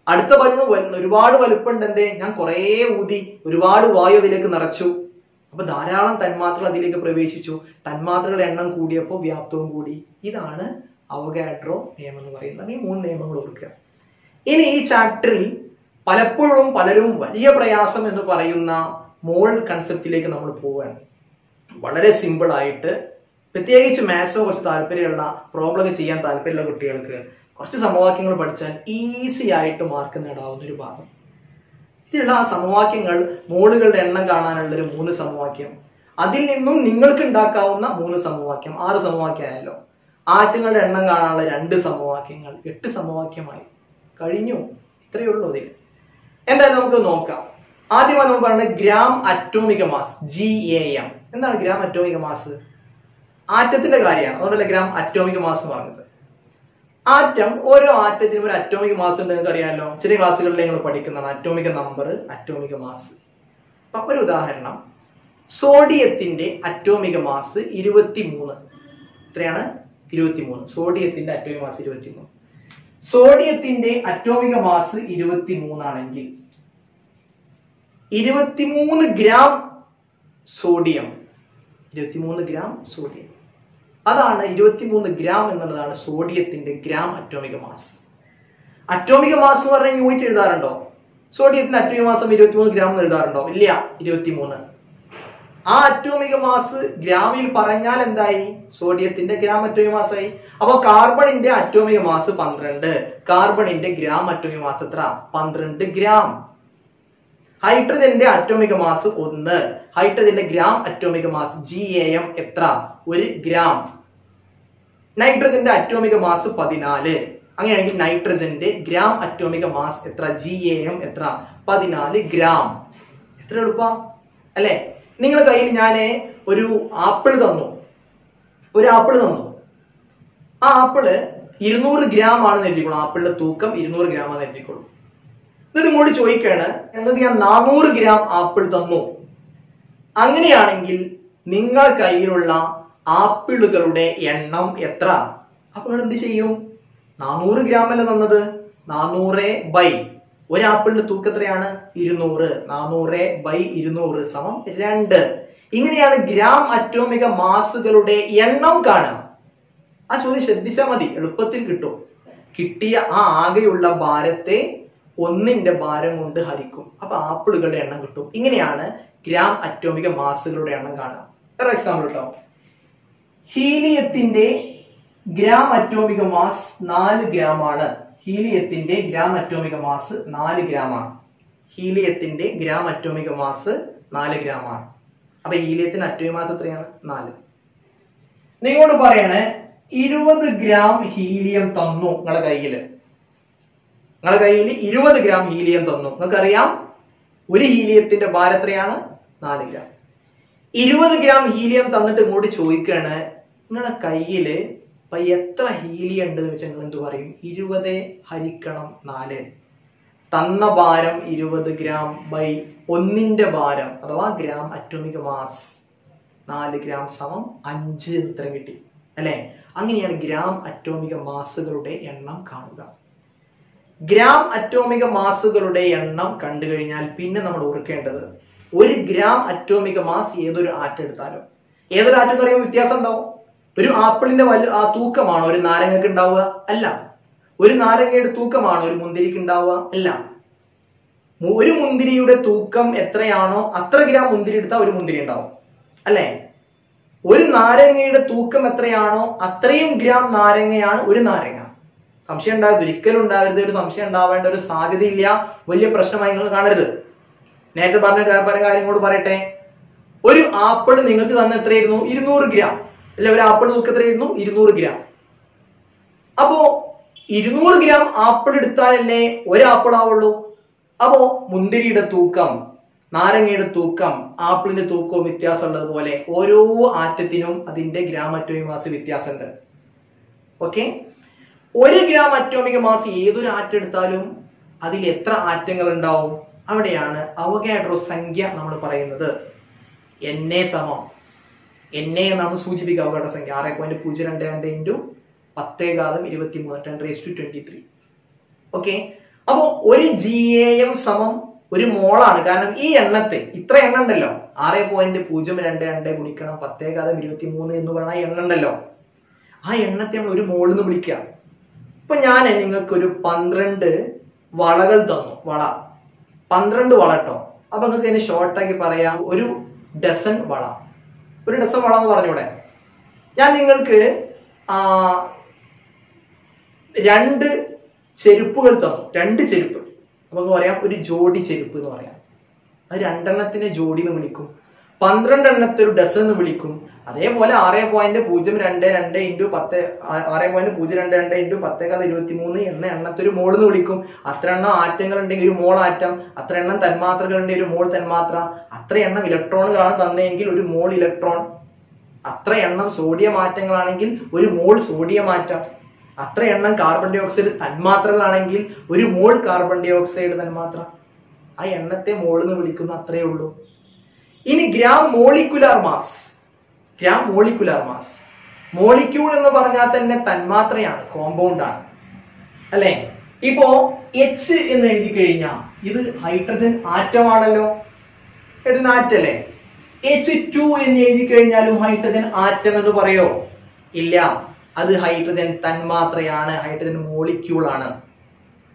അടുത്ത ബലൂൺ ഒരുപാട് വലുപ്പമുണ്ട്. എന്തേ? ഞാൻ കുറേ ഊതി. ഒരുപാട് വായു അതിലേക്ക് നിറച്ചു. അപ്പൊ ധാരാളം തന്മാത്രകൾ അതിലേക്ക് പ്രവേശിച്ചു. തന്മാത്രകളുടെ എണ്ണം കൂടിയപ്പോൾ വ്യാപ്തവും കൂടി. ഇതാണ് അവഗാഡ്രോ നിയമം എന്ന് പറയുന്നത്. ഈ മൂന്ന് നിയമങ്ങൾ ഓർക്കുക. ഇനി ഈ ചാപ്റ്ററിൽ പലപ്പോഴും പലരും വലിയ പ്രയാസം എന്ന് പറയുന്ന മോൾ കൺസെപ്റ്റിലേക്ക് നമ്മൾ പോവുകയാണ്. വളരെ സിമ്പിൾ ആയിട്ട് പ്രത്യേകിച്ച് മാത്സോ കുറച്ച് താല്പര്യമുള്ള പ്രോബ്ലം ചെയ്യാൻ താല്പര്യമുള്ള കുട്ടികൾക്ക് കുറച്ച് സമവാക്യങ്ങൾ പഠിച്ചാൽ ഈസി ആയിട്ട് മാർക്ക് നേടാവുന്ന ഒരു ഭാഗം. ഇതിലുള്ള ആ സമവാക്യങ്ങൾ മോളുകളുടെ എണ്ണം കാണാനുള്ള ഒരു മൂന്ന് സമവാക്യം. അതിൽ നിന്നും നിങ്ങൾക്ക് ഉണ്ടാക്കാവുന്ന മൂന്ന് സമവാക്യം ആറ് സമവാക്യം ആയല്ലോ ആറ്റങ്ങളുടെ എണ്ണം കാണാനുള്ള രണ്ട് സമവാക്യങ്ങൾ എട്ട് സമവാക്യമായി. കഴിഞ്ഞു. ഇത്രയേ ഉള്ളൂ അതിൽ. എന്തായാലും നമുക്ക് നോക്കാം. ആദ്യമായി നമുക്ക് പറയുന്നത് gram atomic mass G A M എന്താണ് ഗ്രാം അറ്റോമിക മാസ്? ആറ്റത്തിന്റെ കാര്യമാണ്. അതുകൊണ്ടല്ലേ ഗ്രാം അറ്റോമിക മാസ് പറഞ്ഞത്. ആറ്റം ഓരോ ആറ്റത്തിനും ഒരു അറ്റോമിക് മാസ് ഉണ്ട് നിങ്ങൾക്ക് അറിയാമല്ലോ ചില ക്ലാസ്സുകളിൽ നിങ്ങൾ പഠിക്കുന്നതാണ് അറ്റോമിക് നമ്പർ അറ്റോമിക് മാസ് അപ്പൊ ഒരു ഉദാഹരണം. സോഡിയത്തിന്റെ അറ്റോമിക മാസ് ഇരുപത്തി മൂന്ന് എത്രയാണ്? ഇരുപത്തി മൂന്ന് സോഡിയത്തിന്റെ അറ്റോമിക മാസ് ഇരുപത്തി മൂന്ന് സോഡിയത്തിന്റെ അറ്റോമിക മാസ് ഇരുപത്തി മൂന്നാണെങ്കിൽ ഇരുപത്തിമൂന്ന് ഗ്രാം സോഡിയം ഇരുപത്തിമൂന്ന് ഗ്രാം സോഡിയം അതാണ് ഇരുപത്തിമൂന്ന് ഗ്രാം എന്നുള്ളതാണ് സോഡിയത്തിന്റെ gram atomic mass. Atomic mass എന്ന് പറഞ്ഞ യൂണിറ്റ് എഴുതാറുണ്ടോ? സോഡിയത്തിന്റെ അറ്റോമിക മാസം ഇരുപത്തിമൂന്ന് ഗ്രാം എന്ന് എഴുതാറുണ്ടോ? ഇല്ല ഇരുപത്തിമൂന്ന്. ആ അറ്റോമിക മാസ് ഗ്രാമിൽ പറഞ്ഞാൽ എന്തായി? സോഡിയത്തിന്റെ ഗ്രാം അറ്റോമിക മാസായി. അപ്പൊ കാർബണിന്റെ അറ്റോമിക മാസ് പന്ത്രണ്ട്. കാർബണിന്റെ ഗ്രാം അറ്റോമിക മാസ് എത്ര? പന്ത്രണ്ട് ഗ്രാം. ഹൈഡ്രജന്റെ അറ്റോമിക മാസ് ഒന്ന്. ഹൈഡ്രജന്റെ gram atomic mass G A M എത്ര? ഒരു ഗ്രാം. നൈട്രജന്റെ അറ്റോമിക മാസ് പതിനാല്. അങ്ങനെയാണെങ്കിൽ നൈട്രജന്റെ ഗ്രാം അറ്റോമിക മാസ് എത്ര? ജി എ എം എത്ര? പതിനാല് ഗ്രാം. എത്ര എളുപ്പ? അല്ലെ? നിങ്ങളുടെ കയ്യിൽ ഞാൻ ഒരു ആപ്പിൾ തന്നു. ഒരു ആപ്പിൾ തന്നു. ആ ആപ്പിൾ ഇരുന്നൂറ് ഗ്രാം ആണെന്ന് എഴുതിക്കോളൂ. ആപ്പിളിന്റെ തൂക്കം ഇരുന്നൂറ് ഗ്രാം ആണെന്ന് എഴുതിക്കോളൂ. എന്നിട്ട് ഇങ്ങോട്ട് ചോദിക്കാണ് നിങ്ങൾക്ക് ഞാൻ നാനൂറ് ഗ്രാം ആപ്പിൾ തന്നു. അങ്ങനെയാണെങ്കിൽ നിങ്ങൾ കയ്യിലുള്ള ആപ്പിളുകളുടെ എണ്ണം എത്ര? അപ്പോൾ എന്ത് ചെയ്യും? നാനൂറ് ഗ്രാം അല്ല തന്നത്? നാനൂറ് ബൈ. ഒരു ആപ്പിളിന്റെ തൂക്കം എത്രയാണ്? ഇരുന്നൂറ്. നാനൂറ് ബൈ ഇരുന്നൂറ് സമം രണ്ട്. ഇങ്ങനെയാണ് ഗ്രാം അറ്റോമിക മാസുകളുടെ എണ്ണം കാണുക. ആ ചോദ്യം ശ്രദ്ധിച്ചാൽ മതി. എളുപ്പത്തിൽ കിട്ടും. കിട്ടിയ ആ ആകെയുള്ള ഭാരത്തെ ഒന്നിന്റെ ഭാരം കൊണ്ട് ഹരിക്കും. അപ്പൊ ആപ്പിളുകളുടെ എണ്ണം കിട്ടും. ഇങ്ങനെയാണ് ഗ്രാം അറ്റോമിക മാസുകളുടെ എണ്ണം കാണുക. വേറെ എക്സാമ്പിൾ കേട്ടോ ഹീലിയത്തിന്റെ ഗ്രാം അറ്റോമിക മാസ് നാല് ഗ്രാം ആണ്. ഹീലിയത്തിന്റെ ഗ്രാം അറ്റോമിക മാസ് നാല് ഗ്രാം ആണ്. ഹീലിയത്തിന്റെ ഗ്രാം അറ്റോമിക മാസ് നാല് ഗ്രാം ആണ്. അപ്പൊ ഹീലിയത്തിന്റെ അറ്റോമിക മാസ് എത്രയാണ്? നാല്. നിങ്ങളോട് പറയണേ ഇരുപത് ഗ്രാം ഹീലിയം തന്നു നിങ്ങളെ കയ്യിൽ. നിങ്ങളെ കയ്യിൽ ഇരുപത് ഗ്രാം ഹീലിയം തന്നു. നിങ്ങൾക്കറിയാം ഒരു ഹീലിയത്തിന്റെ ഭാരത്രയാണ് നാല് ഗ്രാം. ഇരുപത് ഗ്രാം ഹീലിയം തന്നിട്ട് ഇങ്ങോട്ട് ചോദിക്കുകയാണ് നിങ്ങളെ കയ്യിൽ ഇപ്പൊ എത്ര ഹീലിയം ഉണ്ട് എന്ന് വെച്ചാൽ നിങ്ങൾ എന്ത് പറയും? ഇരുപത് ഹരിക്കണം നാല്. തന്ന ഭാരം ഇരുപത് ഗ്രാം ബൈ ഒന്നിന്റെ ഭാരം അഥവാ ഗ്രാം അറ്റോമിക് മാസ് നാല് ഗ്രാം സമം അഞ്ച് ഉത്തരം കിട്ടി. അല്ലെ? അങ്ങനെയാണ് ഗ്രാം അറ്റോമിക മാസുകളുടെ എണ്ണം കാണുക. ഗ്രാം അറ്റോമിക മാസുകളുടെ എണ്ണം കണ്ടു കഴിഞ്ഞാൽ പിന്നെ നമ്മൾ ഓർക്കേണ്ടത് ഒരു ഗ്രാം അറ്റോമിക മാസ് ഏതൊരു ആറ്റം എടുത്താലും. ഏതൊരു ആറ്റം എന്ന് പറയുമ്പോൾ വ്യത്യാസം ഉണ്ടാവും ഒരു ആപ്പിളിന്റെ വലു ആ തൂക്കമാണോ ഒരു നാരങ്ങക്ക് ഉണ്ടാവുക? അല്ല. ഒരു നാരങ്ങയുടെ തൂക്കമാണോ ഒരു മുന്തിരിക്ക് ഉണ്ടാവുക? അല്ല. ഒരു മുന്തിരിയുടെ തൂക്കം എത്രയാണോ അത്ര ഗ്രാം മുന്തിരി എടുത്താൽ ഒരു മുന്തിരി ഉണ്ടാവും. അല്ലേ? ഒരു നാരങ്ങയുടെ തൂക്കം എത്രയാണോ അത്രയും ഗ്രാം നാരങ്ങയാണ് ഒരു നാരങ്ങ. സംശയം ഉണ്ടാകരുത് ഒരിക്കലും ഉണ്ടാകരുത് ഒരു സംശയം ഉണ്ടാവേണ്ട ഒരു സാധ്യതയില്ല. വലിയ പ്രശ്നമായി നിങ്ങൾ കാണരുത്. നേരത്തെ പറഞ്ഞ പറഞ്ഞ കാര്യം കൂടെ പറയട്ടെ. ഒരു ആപ്പിൾ നിങ്ങൾക്ക് തന്നെ എത്രയായിരുന്നു? ഇരുന്നൂറ് ഗ്രാം. അല്ലെ ഒരു ആപ്പിൾ നിങ്ങൾക്ക് എത്രയായിരുന്നു? ഇരുന്നൂറ് ഗ്രാം. അപ്പോ ഇരുന്നൂറ് ഗ്രാം ആപ്പിൾ എടുത്താലല്ലേ ഒരു ആവുള്ളൂ? അപ്പോ മുന്തിരിയുടെ തൂക്കം നാരങ്ങയുടെ തൂക്കം ആപ്പിളിന്റെ തൂക്കവും വ്യത്യാസമുള്ളത് പോലെ ഓരോ ആറ്റത്തിനും അതിന്റെ ഗ്രാമറ്റോയും മാസ് വ്യത്യാസമുണ്ട്. ഓക്കെ? ഒരു ഗ്രാം അറ്റോമിക മാസ് ഏതൊരു ആറ്റം എടുത്താലും അതിൽ എത്ര ആറ്റങ്ങൾ ഉണ്ടാവും? അവിടെയാണ് അവഗാഡ്രോ സംഖ്യ നമ്മൾ പറയുന്നത്. എൻ എ സമം. എൻ എ എന്നാണ് സൂചിപ്പിക്കുക അവഗാഡ്രോ സംഖ്യ. ആറ് പോയിന്റ് പൂജ്യം രണ്ട് രണ്ട് ഇന്റു പത്തേകാലം ഇരുപത്തി മൂന്ന് ten raise to twenty three okay അപ്പോൾ ഒരു ജി എ എം സമം ഒരു മോളാണ്. കാരണം ഈ എണ്ണത്തെ ഇത്ര എണ്ണ ഉണ്ടല്ലോ. ആറ് പോയിന്റ് പൂജ്യം രണ്ട് രണ്ട് ഗുണിക്കണം പത്തേകാലം ഇരുപത്തി മൂന്ന് എന്ന് ആ എണ്ണ ഉണ്ടല്ലോ. ആ എണ്ണത്തെ നമ്മൾ ഒരു മോളിൽ നിന്ന് വിളിക്കുക. ഇപ്പൊ ഞാൻ നിങ്ങൾക്കൊരു പന്ത്രണ്ട് വളകൾ തന്നു. വള. പന്ത്രണ്ട് വള കേട്ടോ അപ്പൊ നിങ്ങൾക്ക് ഇതിനെ ഷോർട്ടാക്കി പറയാം. ഒരു ഡസൻ വള. ഒരു ഡസൻ വള എന്ന് പറഞ്ഞൂടെ? ഞാൻ നിങ്ങൾക്ക് ആ, രണ്ട് ചെരുപ്പുകൾ തന്നു. രണ്ട് ചെരുപ്പ്. നമുക്ക് പറയാം ഒരു ജോഡി ചെരുപ്പ് എന്ന് പറയാം. അത് രണ്ടെണ്ണത്തിനെ ജോഡി എന്ന് വിളിക്കും. പന്ത്രണ്ട് എണ്ണത്തെ ഒരു ഡസൺ എന്ന് വിളിക്കും. അതേപോലെ ആറ് പോയിന്റ് പൂജ്യം രണ്ട് രണ്ട് ഇന്റു പത്ത് ആറ് പോയിന്റ് പൂജ്യം രണ്ട് രണ്ട് ഇന്റു പത്തേക്കാൾ ഇരുപത്തി മൂന്ന് എന്ന എണ്ണത്തെ ഒരു മോൾ എന്ന് വിളിക്കും. അത്ര എണ്ണം ആറ്റങ്ങൾ ഉണ്ടെങ്കിൽ ഒരു മോൾ ആറ്റം അത്ര എണ്ണം തന്മാത്രകൾ ഉണ്ടെങ്കിൽ ഒരു മോൾ തന്മാത്ര അത്ര എണ്ണം ഇലക്ട്രോണുകളാണ് തന്നെങ്കിൽ ഒരു മോൾ ഇലക്ട്രോൺ അത്ര എണ്ണം സോഡിയം ആറ്റങ്ങളാണെങ്കിൽ ഒരു മോൾ സോഡിയം ആറ്റം അത്ര എണ്ണം കാർബൺ ഡൈ ഓക്സൈഡ് തന്മാത്രകളാണെങ്കിൽ ഒരു മോൾ കാർബൺ ഡൈ ഓക്സൈഡ് തന്മാത്ര. ആ എണ്ണത്തെ മോൾ എന്ന് വിളിക്കുന്ന അത്രയേ ഉള്ളൂ. ഇനി gram molecular mass. Gram molecular mass. Molecule എന്ന് പറഞ്ഞാൽ തന്നെ തന്മാത്രയാണ് കോമ്പൗണ്ട് ആണ്. അല്ലെ? ഇപ്പോ എച്ച് എന്ന് എഴുതി കഴിഞ്ഞാൽ ഇത് ഹൈഡ്രജൻ ആറ്റം ആണല്ലോ. ആറ്റല്ലേ എച്ച് ടു എന്ന് എഴുതി കഴിഞ്ഞാലും ഹൈഡ്രജൻ ആറ്റം എന്ന് പറയോ? ഇല്ല. അത് ഹൈഡ്രജൻ തന്മാത്രയാണ് ഹൈഡ്രജൻ മോളിക്യൂൾ ആണ്.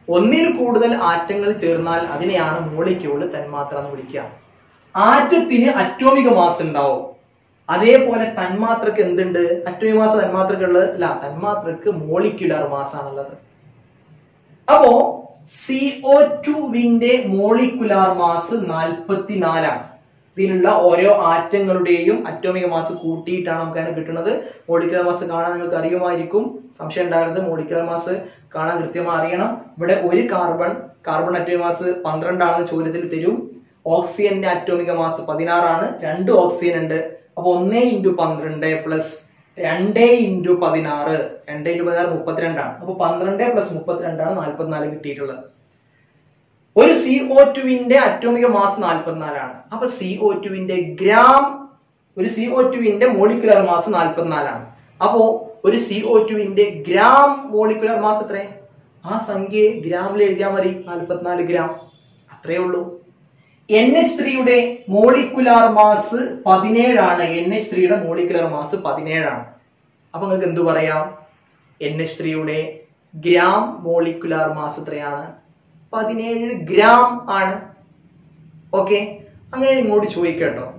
ഒന്നിൽ കൂടുതൽ ആറ്റങ്ങൾ ചേർന്നാൽ അതിനെയാണ് മോളിക്യൂൾ തന്മാത്ര എന്ന് വിളിക്കുക. ആറ്റത്തിന് അറ്റോമിക മാസ് ഉണ്ടാവും. അതേപോലെ തന്മാത്രക്ക് എന്തുണ്ട്? അറ്റോമിക മാസ് തന്മാത്രക്കുള്ളത് അല്ല തന്മാത്രക്ക് മോളിക്യുലർ മാസ് ആണുള്ളത്. അപ്പോ സി ഒ ടുവിന്റെ മോളിക്കുലാർ മാസ് നാൽപ്പത്തിനാലാണ് ഇതിലുള്ള ഓരോ ആറ്റങ്ങളുടെയും അറ്റോമിക മാസ് കൂട്ടിയിട്ടാണ് നമുക്ക് അതിന് കിട്ടുന്നത്. മോളിക്കുലർ മാസ് കാണാൻ നിങ്ങൾക്ക് അറിയുമായിരിക്കും. സംശയം ഉണ്ടാകരുത്. മോളിക്കുലർ മാസ് കാണാൻ കൃത്യമായി അറിയണം. ഇവിടെ ഒരു കാർബൺ കാർബൺ അറ്റോമിക മാസ് പന്ത്രണ്ടാണെന്ന് ചോദ്യത്തിൽ തരും. ഓക്സിജന്റെ അറ്റോമിക മാസ് പതിനാറാണ് രണ്ട് ഓക്സിജൻ ഉണ്ട്. അപ്പൊ ഒന്നേ ഇന്റു പന്ത്രണ്ട് പ്ലസ് രണ്ട് ഇന്റു പതിനാറ് രണ്ട് ഇന്റു പതിനാറ് മുപ്പത്തിരണ്ടാണ്. അപ്പൊ പന്ത്രണ്ട് പ്ലസ് മുപ്പത്തിരണ്ടാണ് നാൽപ്പത്തിനാല് കിട്ടിയിട്ടുള്ളത്. ഒരു സി ഒ ടുവിന്റെ അറ്റോമിക മാസ് നാൽപ്പത്തിനാലാണ് അപ്പൊ സി ഒ ടുവിന്റെ ഗ്രാം ഒരു സി ഒ ടുവിന്റെ മോളിക്കുലർ മാസ് നാൽപ്പത്തിനാലാണ് അപ്പോ ഒരു സി ഒ ടുവിന്റെ ഗ്രാം മോളിക്കുലർ മാസ് എത്ര ആ സംഖ്യയെ ഗ്രാമിൽ എഴുതിയാൽ മതി നാൽപ്പത്തിനാല് ഗ്രാം. അത്രയേ ഉള്ളൂ. എൻ എച്ച് ത്രീയുടെ മോളിക്കുലാർ മാസ് പതിനേഴാണ്. എൻ എച്ച് ത്രീയുടെ മോളിക്കുലാർ മാസ് പതിനേഴാണ്. അപ്പൊ നിങ്ങൾക്ക് എന്തു പറയാം? എൻ എച്ച് ത്രീയുടെ ഗ്രാം മോളിക്കുലാർ മാസ് എത്രയാണ്? പതിനേഴ് ഗ്രാം ആണ്. ഓക്കെ? അങ്ങനെ ഇങ്ങോട്ട് ചോദിക്കട്ടോ.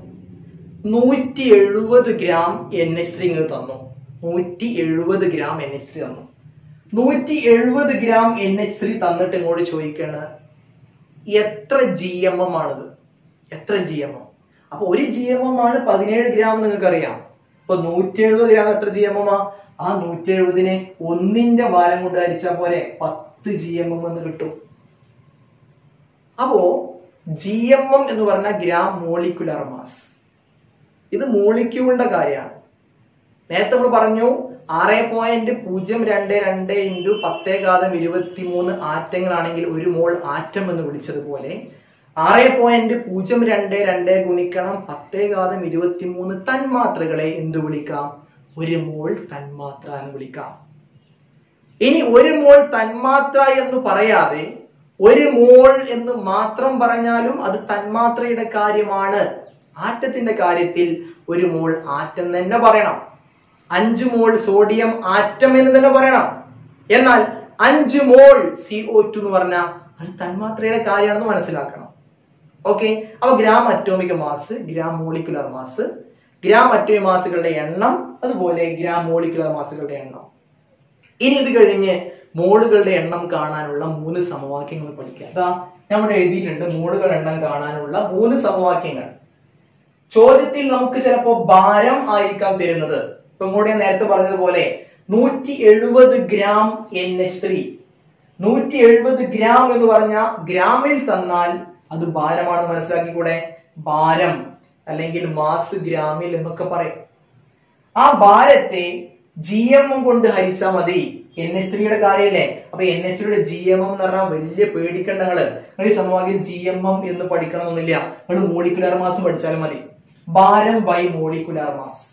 നൂറ്റി എഴുപത് ഗ്രാം എൻ എച്ച് ത്രീ ഇങ്ങ് തന്നു. നൂറ്റി എഴുപത് ഗ്രാം എൻ എച്ച് ത്രീ തന്നു. നൂറ്റി എഴുപത് ഗ്രാം എൻ എച്ച് ത്രീ തന്നിട്ട് ഇങ്ങോട്ട് ചോദിക്കേണ്ടത് എത്ര ജി എം എം ആണിത്? എത്ര ജി എം എം അപ്പൊ ഒരു ജി എം എം ആണ് പതിനേഴ് ഗ്രാം നിങ്ങൾക്ക് അറിയാം അപ്പൊ നൂറ്റി എഴുപത് ഗ്രാം എത്ര ജി എം എം ആ? ആ നൂറ്റി എഴുപതിനെ ഒന്നിന്റെ ഭാരം കൊണ്ട് ഹരിച്ചാൽ പോലെ പത്ത് ജി എം എം എന്ന് കിട്ടും. അപ്പോ ജി എം എം എന്ന് പറഞ്ഞ ഗ്രാം മോളിക്കുലർ മാസ്. ഇത് മോളിക്യൂളിന്റെ കാര്യമാണ്. നേരത്തെ നമ്മൾ പറഞ്ഞു ആറ് പോയിന്റ് പൂജ്യം രണ്ട് രണ്ട് ഇന്റു പത്തേകാതം ഇരുപത്തി മൂന്ന് ആറ്റങ്ങളാണെങ്കിൽ ഒരു മോൾ ആറ്റം എന്ന് വിളിച്ചതുപോലെ ആറ് പോയിന്റ് പൂജ്യം രണ്ട് രണ്ട് ഗുണിക്കണം പത്തേകാതം ഇരുപത്തി മൂന്ന് തന്മാത്രകളെ എന്ത് വിളിക്കാം? ഒരു മോൾ തന്മാത്ര എന്ന് വിളിക്കാം. ഇനി ഒരു മോൾ തന്മാത്ര എന്ന് പറയാതെ ഒരു മോൾ എന്ന് മാത്രം പറഞ്ഞാലും അത് തന്മാത്രയുടെ കാര്യമാണ്. ആറ്റത്തിന്റെ കാര്യത്തിൽ ഒരു മോൾ ആറ്റം തന്നെ പറയണം. അഞ്ച് മോൾ സോഡിയം ആറ്റം എന്ന് തന്നെ പറയണം. എന്നാൽ അഞ്ച് മോൾ സി ഒ ടു എന്ന് പറഞ്ഞാൽ അത് തന്മാത്രയുടെ കാര്യമാണെന്ന് മനസ്സിലാക്കണം. ഓക്കെ അപ്പൊ gram atomic mass gram molecular mass gram atomic മാസുകളുടെ എണ്ണം അതുപോലെ ഗ്രാം മോളിക്കുലർ മാസുകളുടെ എണ്ണം. ഇനി ഇത് കഴിഞ്ഞ് മോളുകളുടെ എണ്ണം കാണാനുള്ള മൂന്ന് സമവാക്യങ്ങൾ പഠിക്കാം. അതാ നമ്മൾ എഴുതിയിട്ടുണ്ട് മോളുകളുടെ എണ്ണം കാണാനുള്ള മൂന്ന് സമവാക്യങ്ങൾ. ചോദ്യത്തിൽ നമുക്ക് ചിലപ്പോ ഭാരം ആയിരിക്കാം തരുന്നത്. ഞാൻ നേരത്തെ പറഞ്ഞതുപോലെ നൂറ്റി എഴുപത് ഗ്രാം എൻ എച്ച് ത്രീ നൂറ്റി എഴുപത് ഗ്രാം എന്ന് പറഞ്ഞ ഗ്രാമിൽ തന്നാൽ അത് ഭാരമാണെന്ന് മനസ്സിലാക്കിക്കൂടെ? ഭാരം അല്ലെങ്കിൽ മാസ് ഗ്രാമിൽ എന്നൊക്കെ പറയും. ആ ഭാരത്തെ ജി എം കൊണ്ട് ഹരിച്ചാൽ മതി. എൻ എച്ച് ത്രീയുടെ കാര്യമല്ലേ അപ്പൊ എൻ എച്ച് ത്രീയുടെ ജി എം എം എന്ന് പറഞ്ഞാൽ വലിയ പേടിക്കേണ്ട നിങ്ങൾ നിങ്ങൾ ഈ സമവാക്യം ജി എം എം എന്ന് പഠിക്കണമെന്നില്ല നിങ്ങൾ മോളിക്കുലാർ മാസ് പഠിച്ചാലും മതി. ഭാരം by molecular mass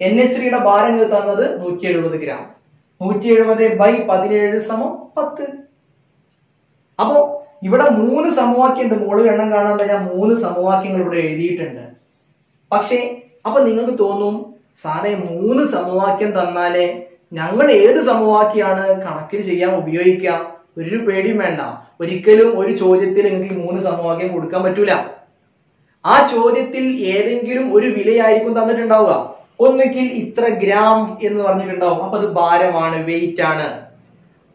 N S ത്രീയുടെ ഭാരം തന്നത് നൂറ്റി എഴുപത് ഗ്രാം. നൂറ്റി എഴുപത് ബൈ പതിനേഴ് സമം പത്ത്. അപ്പോ ഇവിടെ മൂന്ന് സമവാക്യം ഉണ്ട് മോൾ എണ്ണം കാണാൻ ഞാൻ മൂന്ന് സമവാക്യങ്ങൾ ഇവിടെ എഴുതിയിട്ടുണ്ട്. പക്ഷേ അപ്പൊ നിങ്ങൾക്ക് തോന്നും സാറേ മൂന്ന് സമവാക്യം തന്നാലേ ഞങ്ങൾ ഏത് സമവാക്യമാണ് കണക്കിൽ ചെയ്യാൻ ഉപയോഗിക്കാം ഒരു പേടിയും വേണ്ട. ഒരിക്കലും ഒരു ചോദ്യത്തിൽ എനിക്ക് മൂന്ന് സമവാക്യം കൊടുക്കാൻ പറ്റൂല. ആ ചോദ്യത്തിൽ ഏതെങ്കിലും ഒരു വിലയായിരിക്കും തന്നിട്ടുണ്ടാവുക. ഒന്നുകിൽ ഇത്ര ഗ്രാം എന്ന് പറഞ്ഞിട്ടുണ്ടാവും. അപ്പൊ അത് ഭാരമാണ് വെയിറ്റ് ആണ്.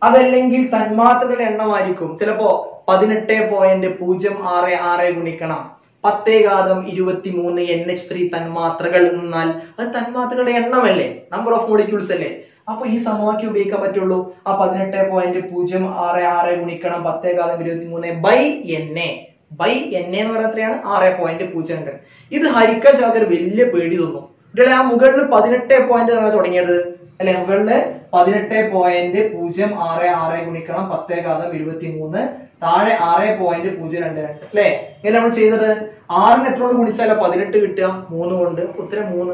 അതല്ലെങ്കിൽ തന്മാത്രകളുടെ എണ്ണമായിരിക്കും. ചിലപ്പോ പതിനെട്ട് പോയിന്റ് പൂജ്യം ആറ് ആറ് ഗുണിക്കണം. പത്തേകാതം ഇരുപത്തി മൂന്ന് എൻ എച്ച് ത്രീ തന്മാത്രകൾ എന്നാൽ അത് തന്മാത്രകളുടെ എണ്ണമല്ലേ? നമ്പർ ഓഫ് മോളിക്യൂൾസ് അല്ലേ? അപ്പൊ ഈ സമവാക്യം ഉപയോഗിക്കാൻ പറ്റുള്ളൂ. ആ പതിനെട്ട് പോയിന്റ് പൂജ്യം ആറ് ആറ് ഗുണിക്കണം പത്തേകാതം ഇരുപത്തി മൂന്ന് by N A by N എന്ന് പറയാത്രയാണ് ആറ് പോയിന്റ് പൂജ്യം രണ്ട്. ഇത് ഹരിക്കാൻ ചാകർ വലിയ പേടി തോന്നും. ഇവിടെ ആ മുകളിൽ പതിനെട്ട് പോയിന്റ് ആണ് തുടങ്ങിയത്. അല്ലെ? മുകളിൽ പതിനെട്ട് പോയിന്റ് പൂജ്യം ആറ് ആറ് ഗുണിക്കണം പത്തേകാതം ഇരുപത്തി മൂന്ന് താഴെ ആറ് പോയിന്റ് പൂജ്യം രണ്ട് രണ്ട്. അല്ലെ? ഇങ്ങനെ നമ്മൾ ചെയ്തത്. ആറിന് എത്ര കൊണ്ട് ഗുണിച്ചാലോ? പതിനെട്ട് കിട്ടുക. മൂന്ന് കൊണ്ട്. ഉത്തരം മൂന്ന്.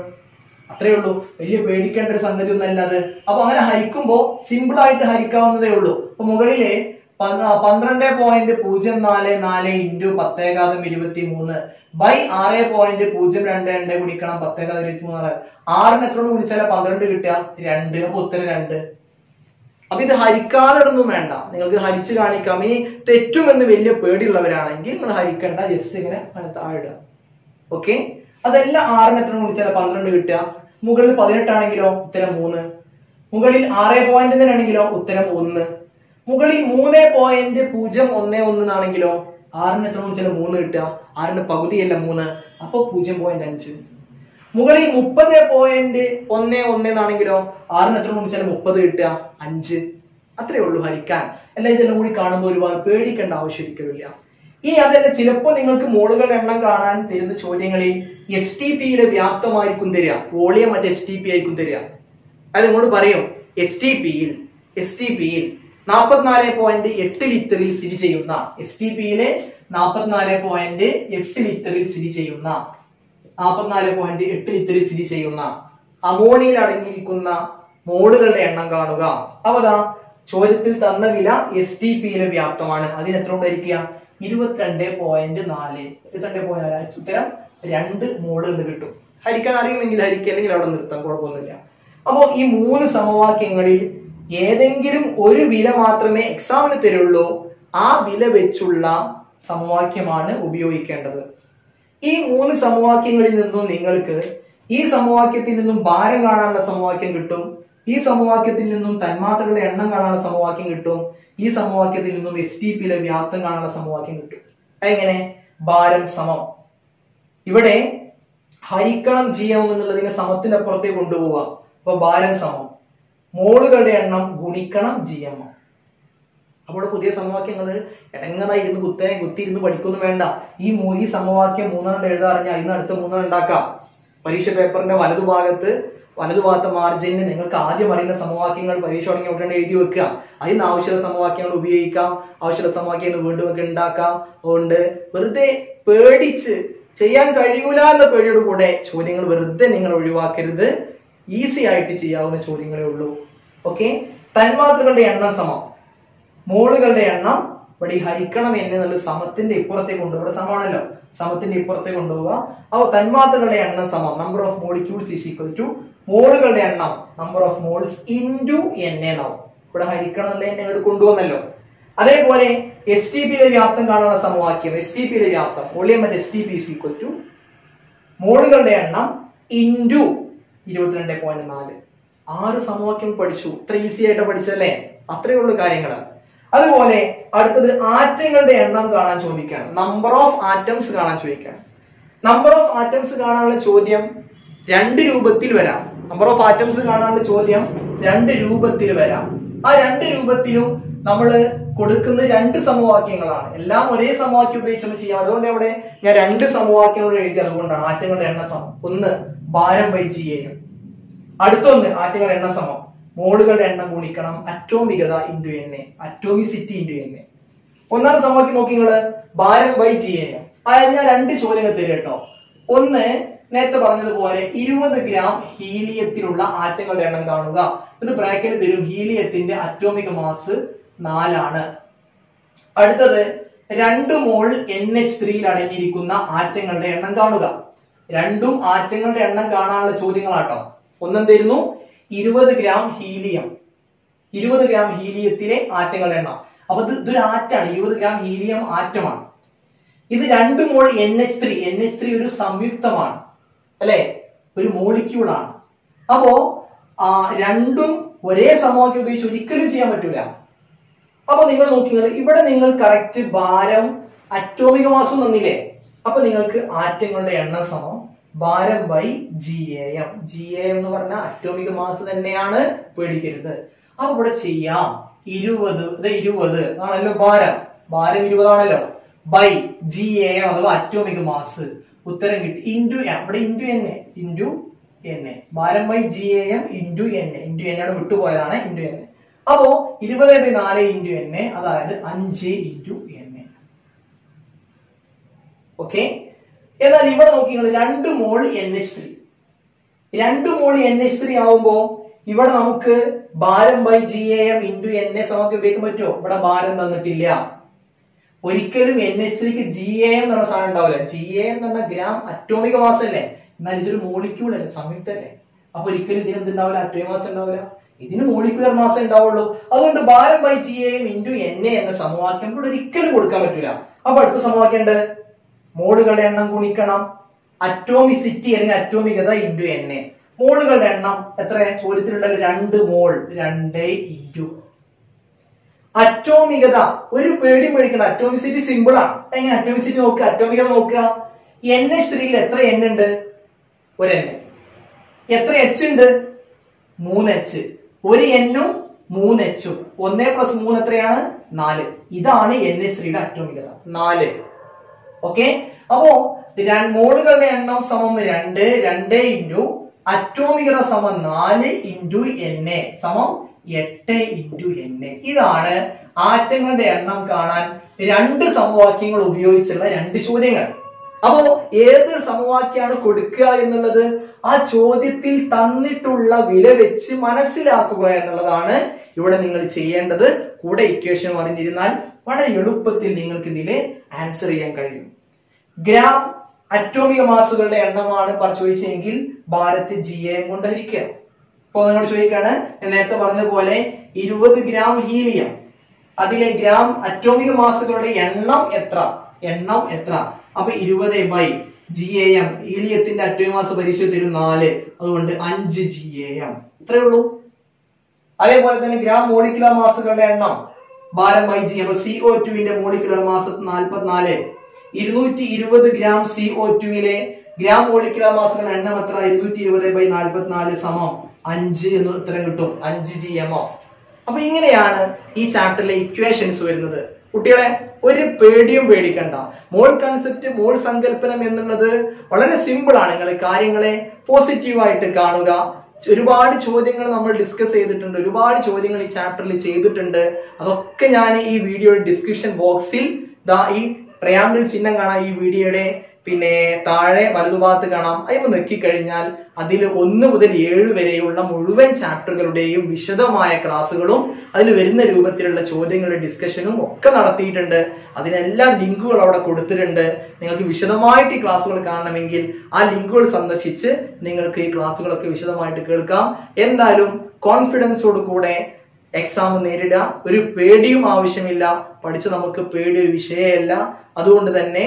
അത്രേ ഉള്ളൂ. വലിയ പേടിക്കേണ്ട ഒരു സംഗതി ഒന്നല്ല അത്. അപ്പൊ അങ്ങനെ ഹരിക്കുമ്പോ സിമ്പിൾ ആയിട്ട് ഹരിക്കാവുന്നതേ ഉള്ളൂ. അപ്പൊ മുകളിലെ പന്ത്ര- പന്ത്രണ്ട് പോയിന്റ് പൂജ്യം നാല് നാല് ഇന്റു പത്തേകാതം ഇരുപത്തി മൂന്ന് ബൈ ആറ് പോയിന്റ് പൂജ്യം രണ്ട് രണ്ട് ഗുണിക്കണം പത്തേകാതം ഇരുപത്തി മൂന്ന് ആറിന് എത്ര കൊണ്ട് ഗുണിച്ചാലും പന്ത്രണ്ട് കിട്ടുക. രണ്ട് അപ്പൊ ഉത്തരം രണ്ട്. അപ്പൊ ഇത് ഹരിക്കാതൊന്നും വേണ്ട. നിങ്ങൾക്ക് ഹരിച്ച് കാണിക്കാം. ഇനി തെറ്റുമെന്ന് വലിയ പേടിയുള്ളവരാണെങ്കിൽ നിങ്ങൾ ഹരിക്കണ്ട. ജസ്റ്റ് ഇങ്ങനെ താഴെ ഓക്കെ? അതെല്ലാം ആറിന് എത്ര ഗുണിച്ചാൽ പന്ത്രണ്ട് കിട്ടുക. മുകളിൽ പതിനെട്ടാണെങ്കിലോ? ഉത്തരം മൂന്ന്. മുകളിൽ ആറ് പോയിന്റ് ആണെങ്കിലോ ഉത്തരം ഒന്ന്. മുകളിൽ മൂന്ന് പോയിന്റ് പൂജ്യം ഒന്ന് ഒന്നാണെങ്കിലോ ആറിന് എത്ര ചില മൂന്ന് കിട്ടുക. ആറിന് പകുതിയല്ല മൂന്ന്. അപ്പൊ പൂജ്യം പോയിന്റ് അഞ്ച്. മുകളിൽ മുപ്പത് പോയിന്റ് ഒന്ന് ഒന്ന് എന്നാണെങ്കിലോ ആറിന് എത്ര ചില മുപ്പത് കിട്ടുക. അഞ്ച്. അത്രേ ഉള്ളൂ ഹരിക്കാൻ. അല്ല ഇതെല്ലാം കൂടി കാണുമ്പോൾ ഒരുപാട് പേടിക്കേണ്ട ആവശ്യമില്ല ഈ അതല്ല ചിലപ്പോൾ നിങ്ങൾക്ക് മോളുകളുടെ എണ്ണം കാണാൻ തരുന്ന ചോദ്യങ്ങളിൽ എസ് ടി പിയിലെ വ്യാപ്തമായിരിക്കും തരിക. വോളിയം മറ്റേ എസ് ടി പി ആയിരിക്കും തരിക. അത് നിങ്ങളോട് പറയും എസ് ടി പിയിൽ എസ് ടി പിയിൽ നാൽപ്പത്തിനാല് പോയിന്റ് എട്ട് ലിറ്ററിൽ സ്ഥിതി ചെയ്യുന്ന എസ് ടി പിയിലെ നാൽപ്പത്തിനാല് പോയിന്റ് എട്ട് ലിറ്ററിൽ സ്ഥിതി ചെയ്യുന്ന നാൽപ്പത്തിനാല് പോയിന്റ് എട്ട് ലിറ്ററിൽ സ്ഥിതി ചെയ്യുന്ന അമോണിയിൽ അടങ്ങിയിരിക്കുന്ന മോളുകളുടെ എണ്ണം കാണുക. അവതാ ചോദ്യത്തിൽ തന്ന വില എസ് ടി പിയിലെ വ്യാപ്തമാണ്. അതിന് എത്ര ഉണ്ടായിരിക്കുക ഇരുപത്തിരണ്ട് പോയിന്റ് നാല്. ഇരുപത്തിരണ്ട് പോയിന്റ് നാല്. ഉത്തരം രണ്ട് മോൾ എന്ന് കിട്ടും. ഹരിക്കാൻ അറിയുമെങ്കിൽ ഹരിക്കുക. അല്ലെങ്കിൽ അവിടെ നിർത്താം. കുഴപ്പമൊന്നുമില്ല. അപ്പോ ഈ മൂന്ന് സമവാക്യങ്ങളിൽ ഏതെങ്കിലും ഒരു വില മാത്രമേ എക്സാമിന് തരുള്ളൂ. ആ വില വെച്ചുള്ള സമവാക്യമാണ് ഉപയോഗിക്കേണ്ടത്. ഈ മൂന്ന് സമവാക്യങ്ങളിൽ നിന്നും നിങ്ങൾക്ക് ഈ സമവാക്യത്തിൽ നിന്നും ഭാരം കാണാനുള്ള സമവാക്യം കിട്ടും. ഈ സമവാക്യത്തിൽ നിന്നും തന്മാത്രകളുടെ എണ്ണം കാണാനുള്ള സമവാക്യം കിട്ടും. ഈ സമവാക്യത്തിൽ നിന്നും എസ് ടി പിയിലെ വ്യാപ്തം കാണാനുള്ള സമവാക്യം കിട്ടും. എങ്ങനെ ഭാരം സമം. ഇവിടെ ഹരിക്കണം ജിയം എന്നുള്ളതിനെ സമത്തിന്റെ അപ്പുറത്തേക്ക് കൊണ്ടുപോവുക. അപ്പൊ ഭാരം സമം. മോളുകളുടെ എണ്ണം ഗുണിക്കണം ജി എം എം അപ്പോൾ പുതിയ സമവാക്യങ്ങൾ എങ്ങനെ ഇരുന്ന് കുത്തേ കുത്തിയിരുന്ന് പഠിക്കൊന്നും വേണ്ട. ഈ ഈ സമവാക്യം മൂന്നെണ്ണം എഴുതാറിഞ്ഞാൽ ഇന്ന് അടുത്ത മൂന്നെണ്ണം ഉണ്ടാക്കാം പരീക്ഷ പേപ്പറിന്റെ വലതുഭാഗത്ത് വലതുഭാഗത്തെ മാർജിന് നിങ്ങൾക്ക് ആദ്യം അറിയുന്ന സമവാക്യങ്ങൾ പരീക്ഷ തുടങ്ങി ഉടനെ എഴുതി വെക്കുക. അതിന് ആവശ്യമുള്ള സമവാക്യങ്ങൾ ഉപയോഗിക്കാം. ആവശ്യമുള്ള സമവാക്യങ്ങൾ വീണ്ടും ഒക്കെ ഉണ്ടാക്കാം. അതുകൊണ്ട് വെറുതെ പേടിച്ച് ചെയ്യാൻ കഴിയൂല എന്ന പേടിയോട് കൂടെ ചോദ്യങ്ങൾ വെറുതെ നിങ്ങൾ ഒഴിവാക്കരുത്. ഈസി ആയിട്ട് ചെയ്യാവുന്ന ചോദ്യങ്ങളേ ഉള്ളൂ. ഓക്കെ തന്മാത്രകളുടെ എണ്ണം സമം. മോളുകളുടെ എണ്ണം ഇവിടെ ഹരിക്കണം എന്നുള്ള സമത്തിന്റെ ഇപ്പുറത്തേക്ക് കൊണ്ടുപോകുക ഇവിടെ സമമാണല്ലോ. സമത്തിന്റെ ഇപ്പുറത്തേക്ക് കൊണ്ടുപോവുക. അപ്പോൾ തന്മാത്രകളുടെ എണ്ണം സമം. Number of molecules is equal to മോളുകളുടെ എണ്ണം. Number of moles into N A നാവും ഇവിടെ ഹരിക്കണം എന്നുള്ള എന്നെ ഇവിടെ കൊണ്ടുവന്നല്ലോ അതേപോലെ എസ് ടി പിയിലെ വ്യാപ്തം കാണാനുള്ള സമവാക്യം. എസ് ടി പിയിലെ വ്യാപ്തം. Volume at S T P is equal to മോളുകളുടെ എണ്ണം ഇന്റു ഇരുപത്തിരണ്ട് പോയിന്റ് നാല്. ആറ് സമവാക്യം പഠിച്ചു. ഇത്ര ഈസി ആയിട്ട് പഠിച്ചല്ലേ അത്രയേ ഉള്ളൂ കാര്യങ്ങൾ. അതുപോലെ അടുത്തത് ആറ്റങ്ങളുടെ എണ്ണം കാണാൻ ചോദിക്കുകയാണ്. നമ്പർ ഓഫ് ആറ്റംസ് കാണാൻ ചോദിക്കുകയാണ്. നമ്പർ ഓഫ് ആറ്റംസ് കാണാനുള്ള ചോദ്യം രണ്ട് രൂപത്തിൽ വരാം. നമ്പർ ഓഫ് ആറ്റംസ് കാണാനുള്ള ചോദ്യം രണ്ട് രൂപത്തിൽ വരാം. ആ രണ്ട് രൂപത്തിലും നമ്മൾ കൊടുക്കുന്ന രണ്ട് സമവാക്യങ്ങളാണ്. എല്ലാം ഒരേ സമവാക്യം ഉപയോഗിച്ച് നമ്മൾ ചെയ്യാം. അതുകൊണ്ട് അവിടെ ഞാൻ രണ്ട് സമവാക്യങ്ങൾ എഴുതി അതുകൊണ്ടാണ്. ആറ്റങ്ങളുടെ എണ്ണ ഒന്ന്. ഭാരം എയും അടുത്തൊന്ന് ആറ്റങ്ങളുടെ എണ്ണ സമം. മോളുകളുടെ എണ്ണം ഗുണിക്കണം അറ്റോമികത into N A atomicity into N A ഒന്നാം സമവാക്യം നോക്കി നിങ്ങൾ. ഭാരം ബൈ ജി എം അതായത് ഞാൻ രണ്ട് ചോദ്യങ്ങൾ തരും കേട്ടോ. ഒന്ന് നേരത്തെ പറഞ്ഞതുപോലെ ഇരുപത് ഗ്രാം ഹീലിയത്തിലുള്ള ആറ്റങ്ങളുടെ എണ്ണം കാണുക. ഇത് ബ്രാക്കറ്റ് തരും. ഹീലിയത്തിന്റെ അറ്റോമിക മാസ് നാലാണ്. അടുത്തത് രണ്ട് മോൾ എൻ എച്ച് ത്രീയിൽ അടങ്ങിയിരിക്കുന്ന ആറ്റങ്ങളുടെ എണ്ണം കാണുക. രണ്ടും ആറ്റങ്ങളുടെ എണ്ണം കാണാനുള്ള ചോദ്യങ്ങളാട്ടോ. ഒന്നെന്തായിരുന്നു? ഇരുപത് ഗ്രാം ഹീലിയം. ഇരുപത് ഗ്രാം ഹീലിയത്തിലെ ആറ്റങ്ങളുടെ എണ്ണം. അപ്പൊ ഇത് ഇതൊരു ആറ്റാണ്. ഇരുപത് ഗ്രാം ഹീലിയം ആറ്റമാണ്. ഇത് രണ്ട് mole N H three N H three ഒരു സംയുക്തമാണ്. അല്ലെ? ഒരു മോളിക്യൂളാണ്. അപ്പോ ആ രണ്ടും ഒരേ സമവാക്യം ഉപയോഗിച്ച് ഒരിക്കലും ചെയ്യാൻ പറ്റൂല. അപ്പൊ നിങ്ങൾ നോക്കിയത് ഇവിടെ നിങ്ങൾ കറക്റ്റ് ഭാരം അറ്റോമിക മാസം തന്നില്ലേ? അപ്പൊ നിങ്ങൾക്ക് ആറ്റങ്ങളുടെ എണ്ണം സമം ഭാരം by G A M G A M എന്ന് പറഞ്ഞാൽ അറ്റോമിക് മാസ് തന്നെയാണ് പേടിക്കരുത്. അപ്പൊ ഇവിടെ ചെയ്യാം. ഇരുപത് ഇത് ഇരുപത് ആണല്ലോ ഭാരം. ഭാരം ഇരുപതാണല്ലോ. ബൈ ജി എ എം അഥവാ അറ്റോമിക് മാസ് ഉത്തരം കിട്ടി. ഇന്റു അവിടെ into N A into N A ഭാരം by G A M into N A into എന്നോട് വിട്ടുപോയതാണ്. ഇന്റു എൻ എ അപ്പോ ഇരുപത് നാല് ഇന്റു എൻ എ അതായത് അഞ്ച് ഇന്റു എൻ ഓക്കെ എന്നാൽ ഇവിടെ നോക്കി നിങ്ങൾ രണ്ട് മോൾ എൻ എച്ച് ത്രീ രണ്ട് മോൾ എൻ എച്ച് ത്രീ ആവുമ്പോ ഇവിടെ നമുക്ക് ഭാരം by G A M into N S നമുക്ക് ഉപയോഗിക്കാൻ പറ്റുമോ? ഇവിടെ ഭാരം തന്നിട്ടില്ല. ഒരിക്കലും എൻ എച്ച് ത്രീക്ക് ജി എ എം പറഞ്ഞ സാധനം ഉണ്ടാവില്ല. ജി എ എം പറഞ്ഞ ഗ്രാം അറ്റോമിക മാസ് അല്ലേ? എന്നാൽ ഇതൊരു മോളിക്യൂൾ അല്ലേ? സംയുക്തല്ലേ അപ്പൊ ഒരിക്കലും ഇതിന് എന്തുണ്ടാവില്ല? അറ്റോമിക മാസ് ഉണ്ടാവില്ല. ഇതിന് മോളിക്കുലർ മാസം ഉണ്ടാവുള്ളൂ. അതുകൊണ്ട് ഭാരം by G M into N A എന്ന സമവാക്യം ഇവിടെ ഒരിക്കലും കൊടുക്കാൻ പറ്റൂല. അപ്പൊ അടുത്ത സമവാക്യം ഉണ്ട് മോളുകളുടെ എണ്ണം ഗുണിക്കണം. അറ്റോമിസിറ്റി അല്ലെങ്കിൽ അറ്റോമികത ഇന്റു എൻ എ മോളുകളുടെ എണ്ണം എത്ര? ചോദ്യത്തിലുണ്ടല്ലോ രണ്ട് മോൾ രണ്ട് ഇന്റു അറ്റോമികത ഒരു പേടി മേടിക്കണം അറ്റോമിസിറ്റി സിമ്പിൾ ആണ്. എങ്ങനെ? അറ്റോമിസിറ്റി നോക്കുക അറ്റോമികത നോക്കുക. എൻ എച്ച് ത്രീയിൽ എത്ര എൻ ഉണ്ട്? ഒരു എൻ എത്ര എച്ച് ഉണ്ട്? മൂന്ന് എച്ച് ഒരു എന്നും മൂന്ന് എച്ചും ഒന്നേ പ്ലസ് മൂന്ന് എത്രയാണ്? നാല്. ഇതാണ് എൻ എച്ച് ത്രീയുടെ അറ്റോമികത നാല്. ഓക്കെ അപ്പോ മോളുകളുടെ എണ്ണം സമം രണ്ട് രണ്ട് ഇന്റു അറ്റോമികത സമം നാല് ഇന്റു എൻ എ സമം എട്ട് ഇന്റു എൻ എ. ഇതാണ് ആറ്റങ്ങളുടെ എണ്ണം കാണാൻ രണ്ട് സമവാക്യങ്ങൾ ഉപയോഗിച്ചുള്ള രണ്ട് ചോദ്യങ്ങൾ. അപ്പോ ഏത് സമവാക്യമാണ് കൊടുക്കുക എന്നുള്ളത്? ആ ചോദ്യത്തിൽ തന്നിട്ടുള്ള വില വെച്ച് മനസ്സിലാക്കുക എന്നുള്ളതാണ് ഇവിടെ നിങ്ങൾ ചെയ്യേണ്ടത്. കൂടെ ഇക്വേഷൻ അറിഞ്ഞിരുന്നാൽ വളരെ എളുപ്പത്തിൽ നിങ്ങൾക്ക് ഇതിനെ ആൻസർ ചെയ്യാൻ കഴിയും. ഗ്രാം അറ്റോമിക മാസുകളുടെ എണ്ണമാണ് ചോദിച്ചെങ്കിൽ ഭാരത് ജി എ കൊണ്ട് ഹരിക്കുക ഇപ്പൊ നിങ്ങളോട് ചോദിക്കാണ് ഞാൻ നേരത്തെ പറഞ്ഞതുപോലെ ഇരുപത് ഗ്രാം ഹീലിയം. അതിലെ ഗ്രാം അറ്റോമിക മാസുകളുടെ എണ്ണം എത്ര? എണ്ണം എത്ര? അപ്പൊ ഇരുപത് ബൈ ജി എ എം ഹീലിയത്തിന്റെ അറ്റോമിക മാസ് പരീക്ഷ തരും നാല്. അതുകൊണ്ട് അഞ്ച് ജി എ എം ഇത്രയേ ഉള്ളൂ. അതേപോലെ തന്നെ ഗ്രാം മോളിക്കുലർ മാസുകളുടെ എണ്ണം. ഭാരം ബൈ ജി അപ്പൊ സി ഒ ടുവിന്റെ മോളിക്കുലർ മാസ് നാൽപ്പത്തിനാല് ഇരുന്നൂറ്റി ഇരുപത് ഗ്രാം സി ഒ ടുവിലെ ഗ്രാം മോളിക്കുലർ മാസുകളുടെ എണ്ണം എത്ര? ഇരുന്നൂറ്റി ഇരുപത് ബൈ നാൽപ്പത്തിനാല് സമം അഞ്ച് എന്ന് ഉത്തരം കിട്ടും. അഞ്ച് ജി എം ഒ അപ്പൊ ഇങ്ങനെയാണ് ഈ ചാപ്റ്ററിലെ ഇക്വേഷൻസ് വരുന്നത്. കുട്ടികളെ ഒരു പേടിയും പേടിക്കണ്ട. മോൾ കൺസെപ്റ്റ് മോൾ സങ്കല്പനം എന്നുള്ളത് വളരെ സിമ്പിൾ ആണ്. നിങ്ങൾ കാര്യങ്ങളെ പോസിറ്റീവായിട്ട് കാണുക. ഒരുപാട് ചോദ്യങ്ങൾ നമ്മൾ ഡിസ്കസ് ചെയ്തിട്ടുണ്ട്. ഒരുപാട് ചോദ്യങ്ങൾ ഈ ചാപ്റ്ററിൽ ചെയ്തിട്ടുണ്ട്. അതൊക്കെ ഞാൻ ഈ വീഡിയോ ഡിസ്ക്രിപ്ഷൻ ബോക്സിൽ ദാ ഈ ട്രയാങ്കിൾ ചിഹ്നം കാണാം ഈ വീഡിയോയുടെ പിന്നെ താഴെ വലതുഭാഗത്ത് കാണാം. അതിന് നെക്കിക്കഴിഞ്ഞാൽ അതിൽ ഒന്ന് മുതൽ ഏഴ് വരെയുള്ള മുഴുവൻ ചാപ്റ്ററുകളുടെയും വിശദമായ ക്ലാസ്സുകളും അതിൽ വരുന്ന രൂപത്തിലുള്ള ചോദ്യങ്ങളുടെ ഡിസ്കഷനും ഒക്കെ നടത്തിയിട്ടുണ്ട്. അതിനെല്ലാം ലിങ്കുകൾ അവിടെ കൊടുത്തിട്ടുണ്ട്. നിങ്ങൾക്ക് വിശദമായിട്ട് ഈ ക്ലാസ്സുകൾ കാണണമെങ്കിൽ ആ ലിങ്കുകൾ സന്ദർശിച്ച് നിങ്ങൾക്ക് ഈ ക്ലാസ്സുകളൊക്കെ വിശദമായിട്ട് കേൾക്കാം. എന്തായാലും കോൺഫിഡൻസോട് കൂടെ എക്സാം നേരിടുക. ഒരു പേടിയും ആവശ്യമില്ല. പഠിച്ച നമുക്ക് പേടി ഒരു വിഷയമല്ല അതുകൊണ്ട് തന്നെ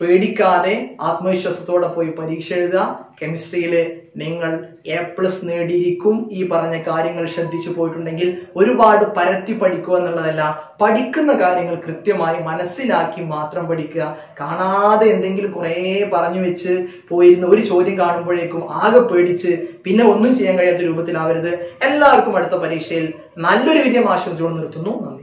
പേടിക്കാതെ ആത്മവിശ്വാസത്തോടെ പോയി പരീക്ഷ എഴുതുക. കെമിസ്ട്രിയിൽ നിങ്ങൾ എ പ്ലസ് നേടിയിരിക്കും ഈ പറഞ്ഞ കാര്യങ്ങൾ ശ്രദ്ധിച്ചു പോയിട്ടുണ്ടെങ്കിൽ ഒരുപാട് പരത്തി പഠിക്കുക എന്നുള്ളതല്ല പഠിക്കുന്ന കാര്യങ്ങൾ കൃത്യമായി മനസ്സിലാക്കി മാത്രം പഠിക്കുക. കാണാതെ എന്തെങ്കിലും കുറേ പറഞ്ഞു വെച്ച് പോയിരുന്ന ഒരു ചോദ്യം കാണുമ്പോഴേക്കും ആകെ പേടിച്ച് പിന്നെ ഒന്നും ചെയ്യാൻ കഴിയാത്ത രൂപത്തിലാവരുത്. എല്ലാവർക്കും അടുത്ത പരീക്ഷയിൽ നല്ലൊരു വിജയം ആശംസിച്ചുകൊണ്ട് നിർത്തുന്നു. നന്ദി.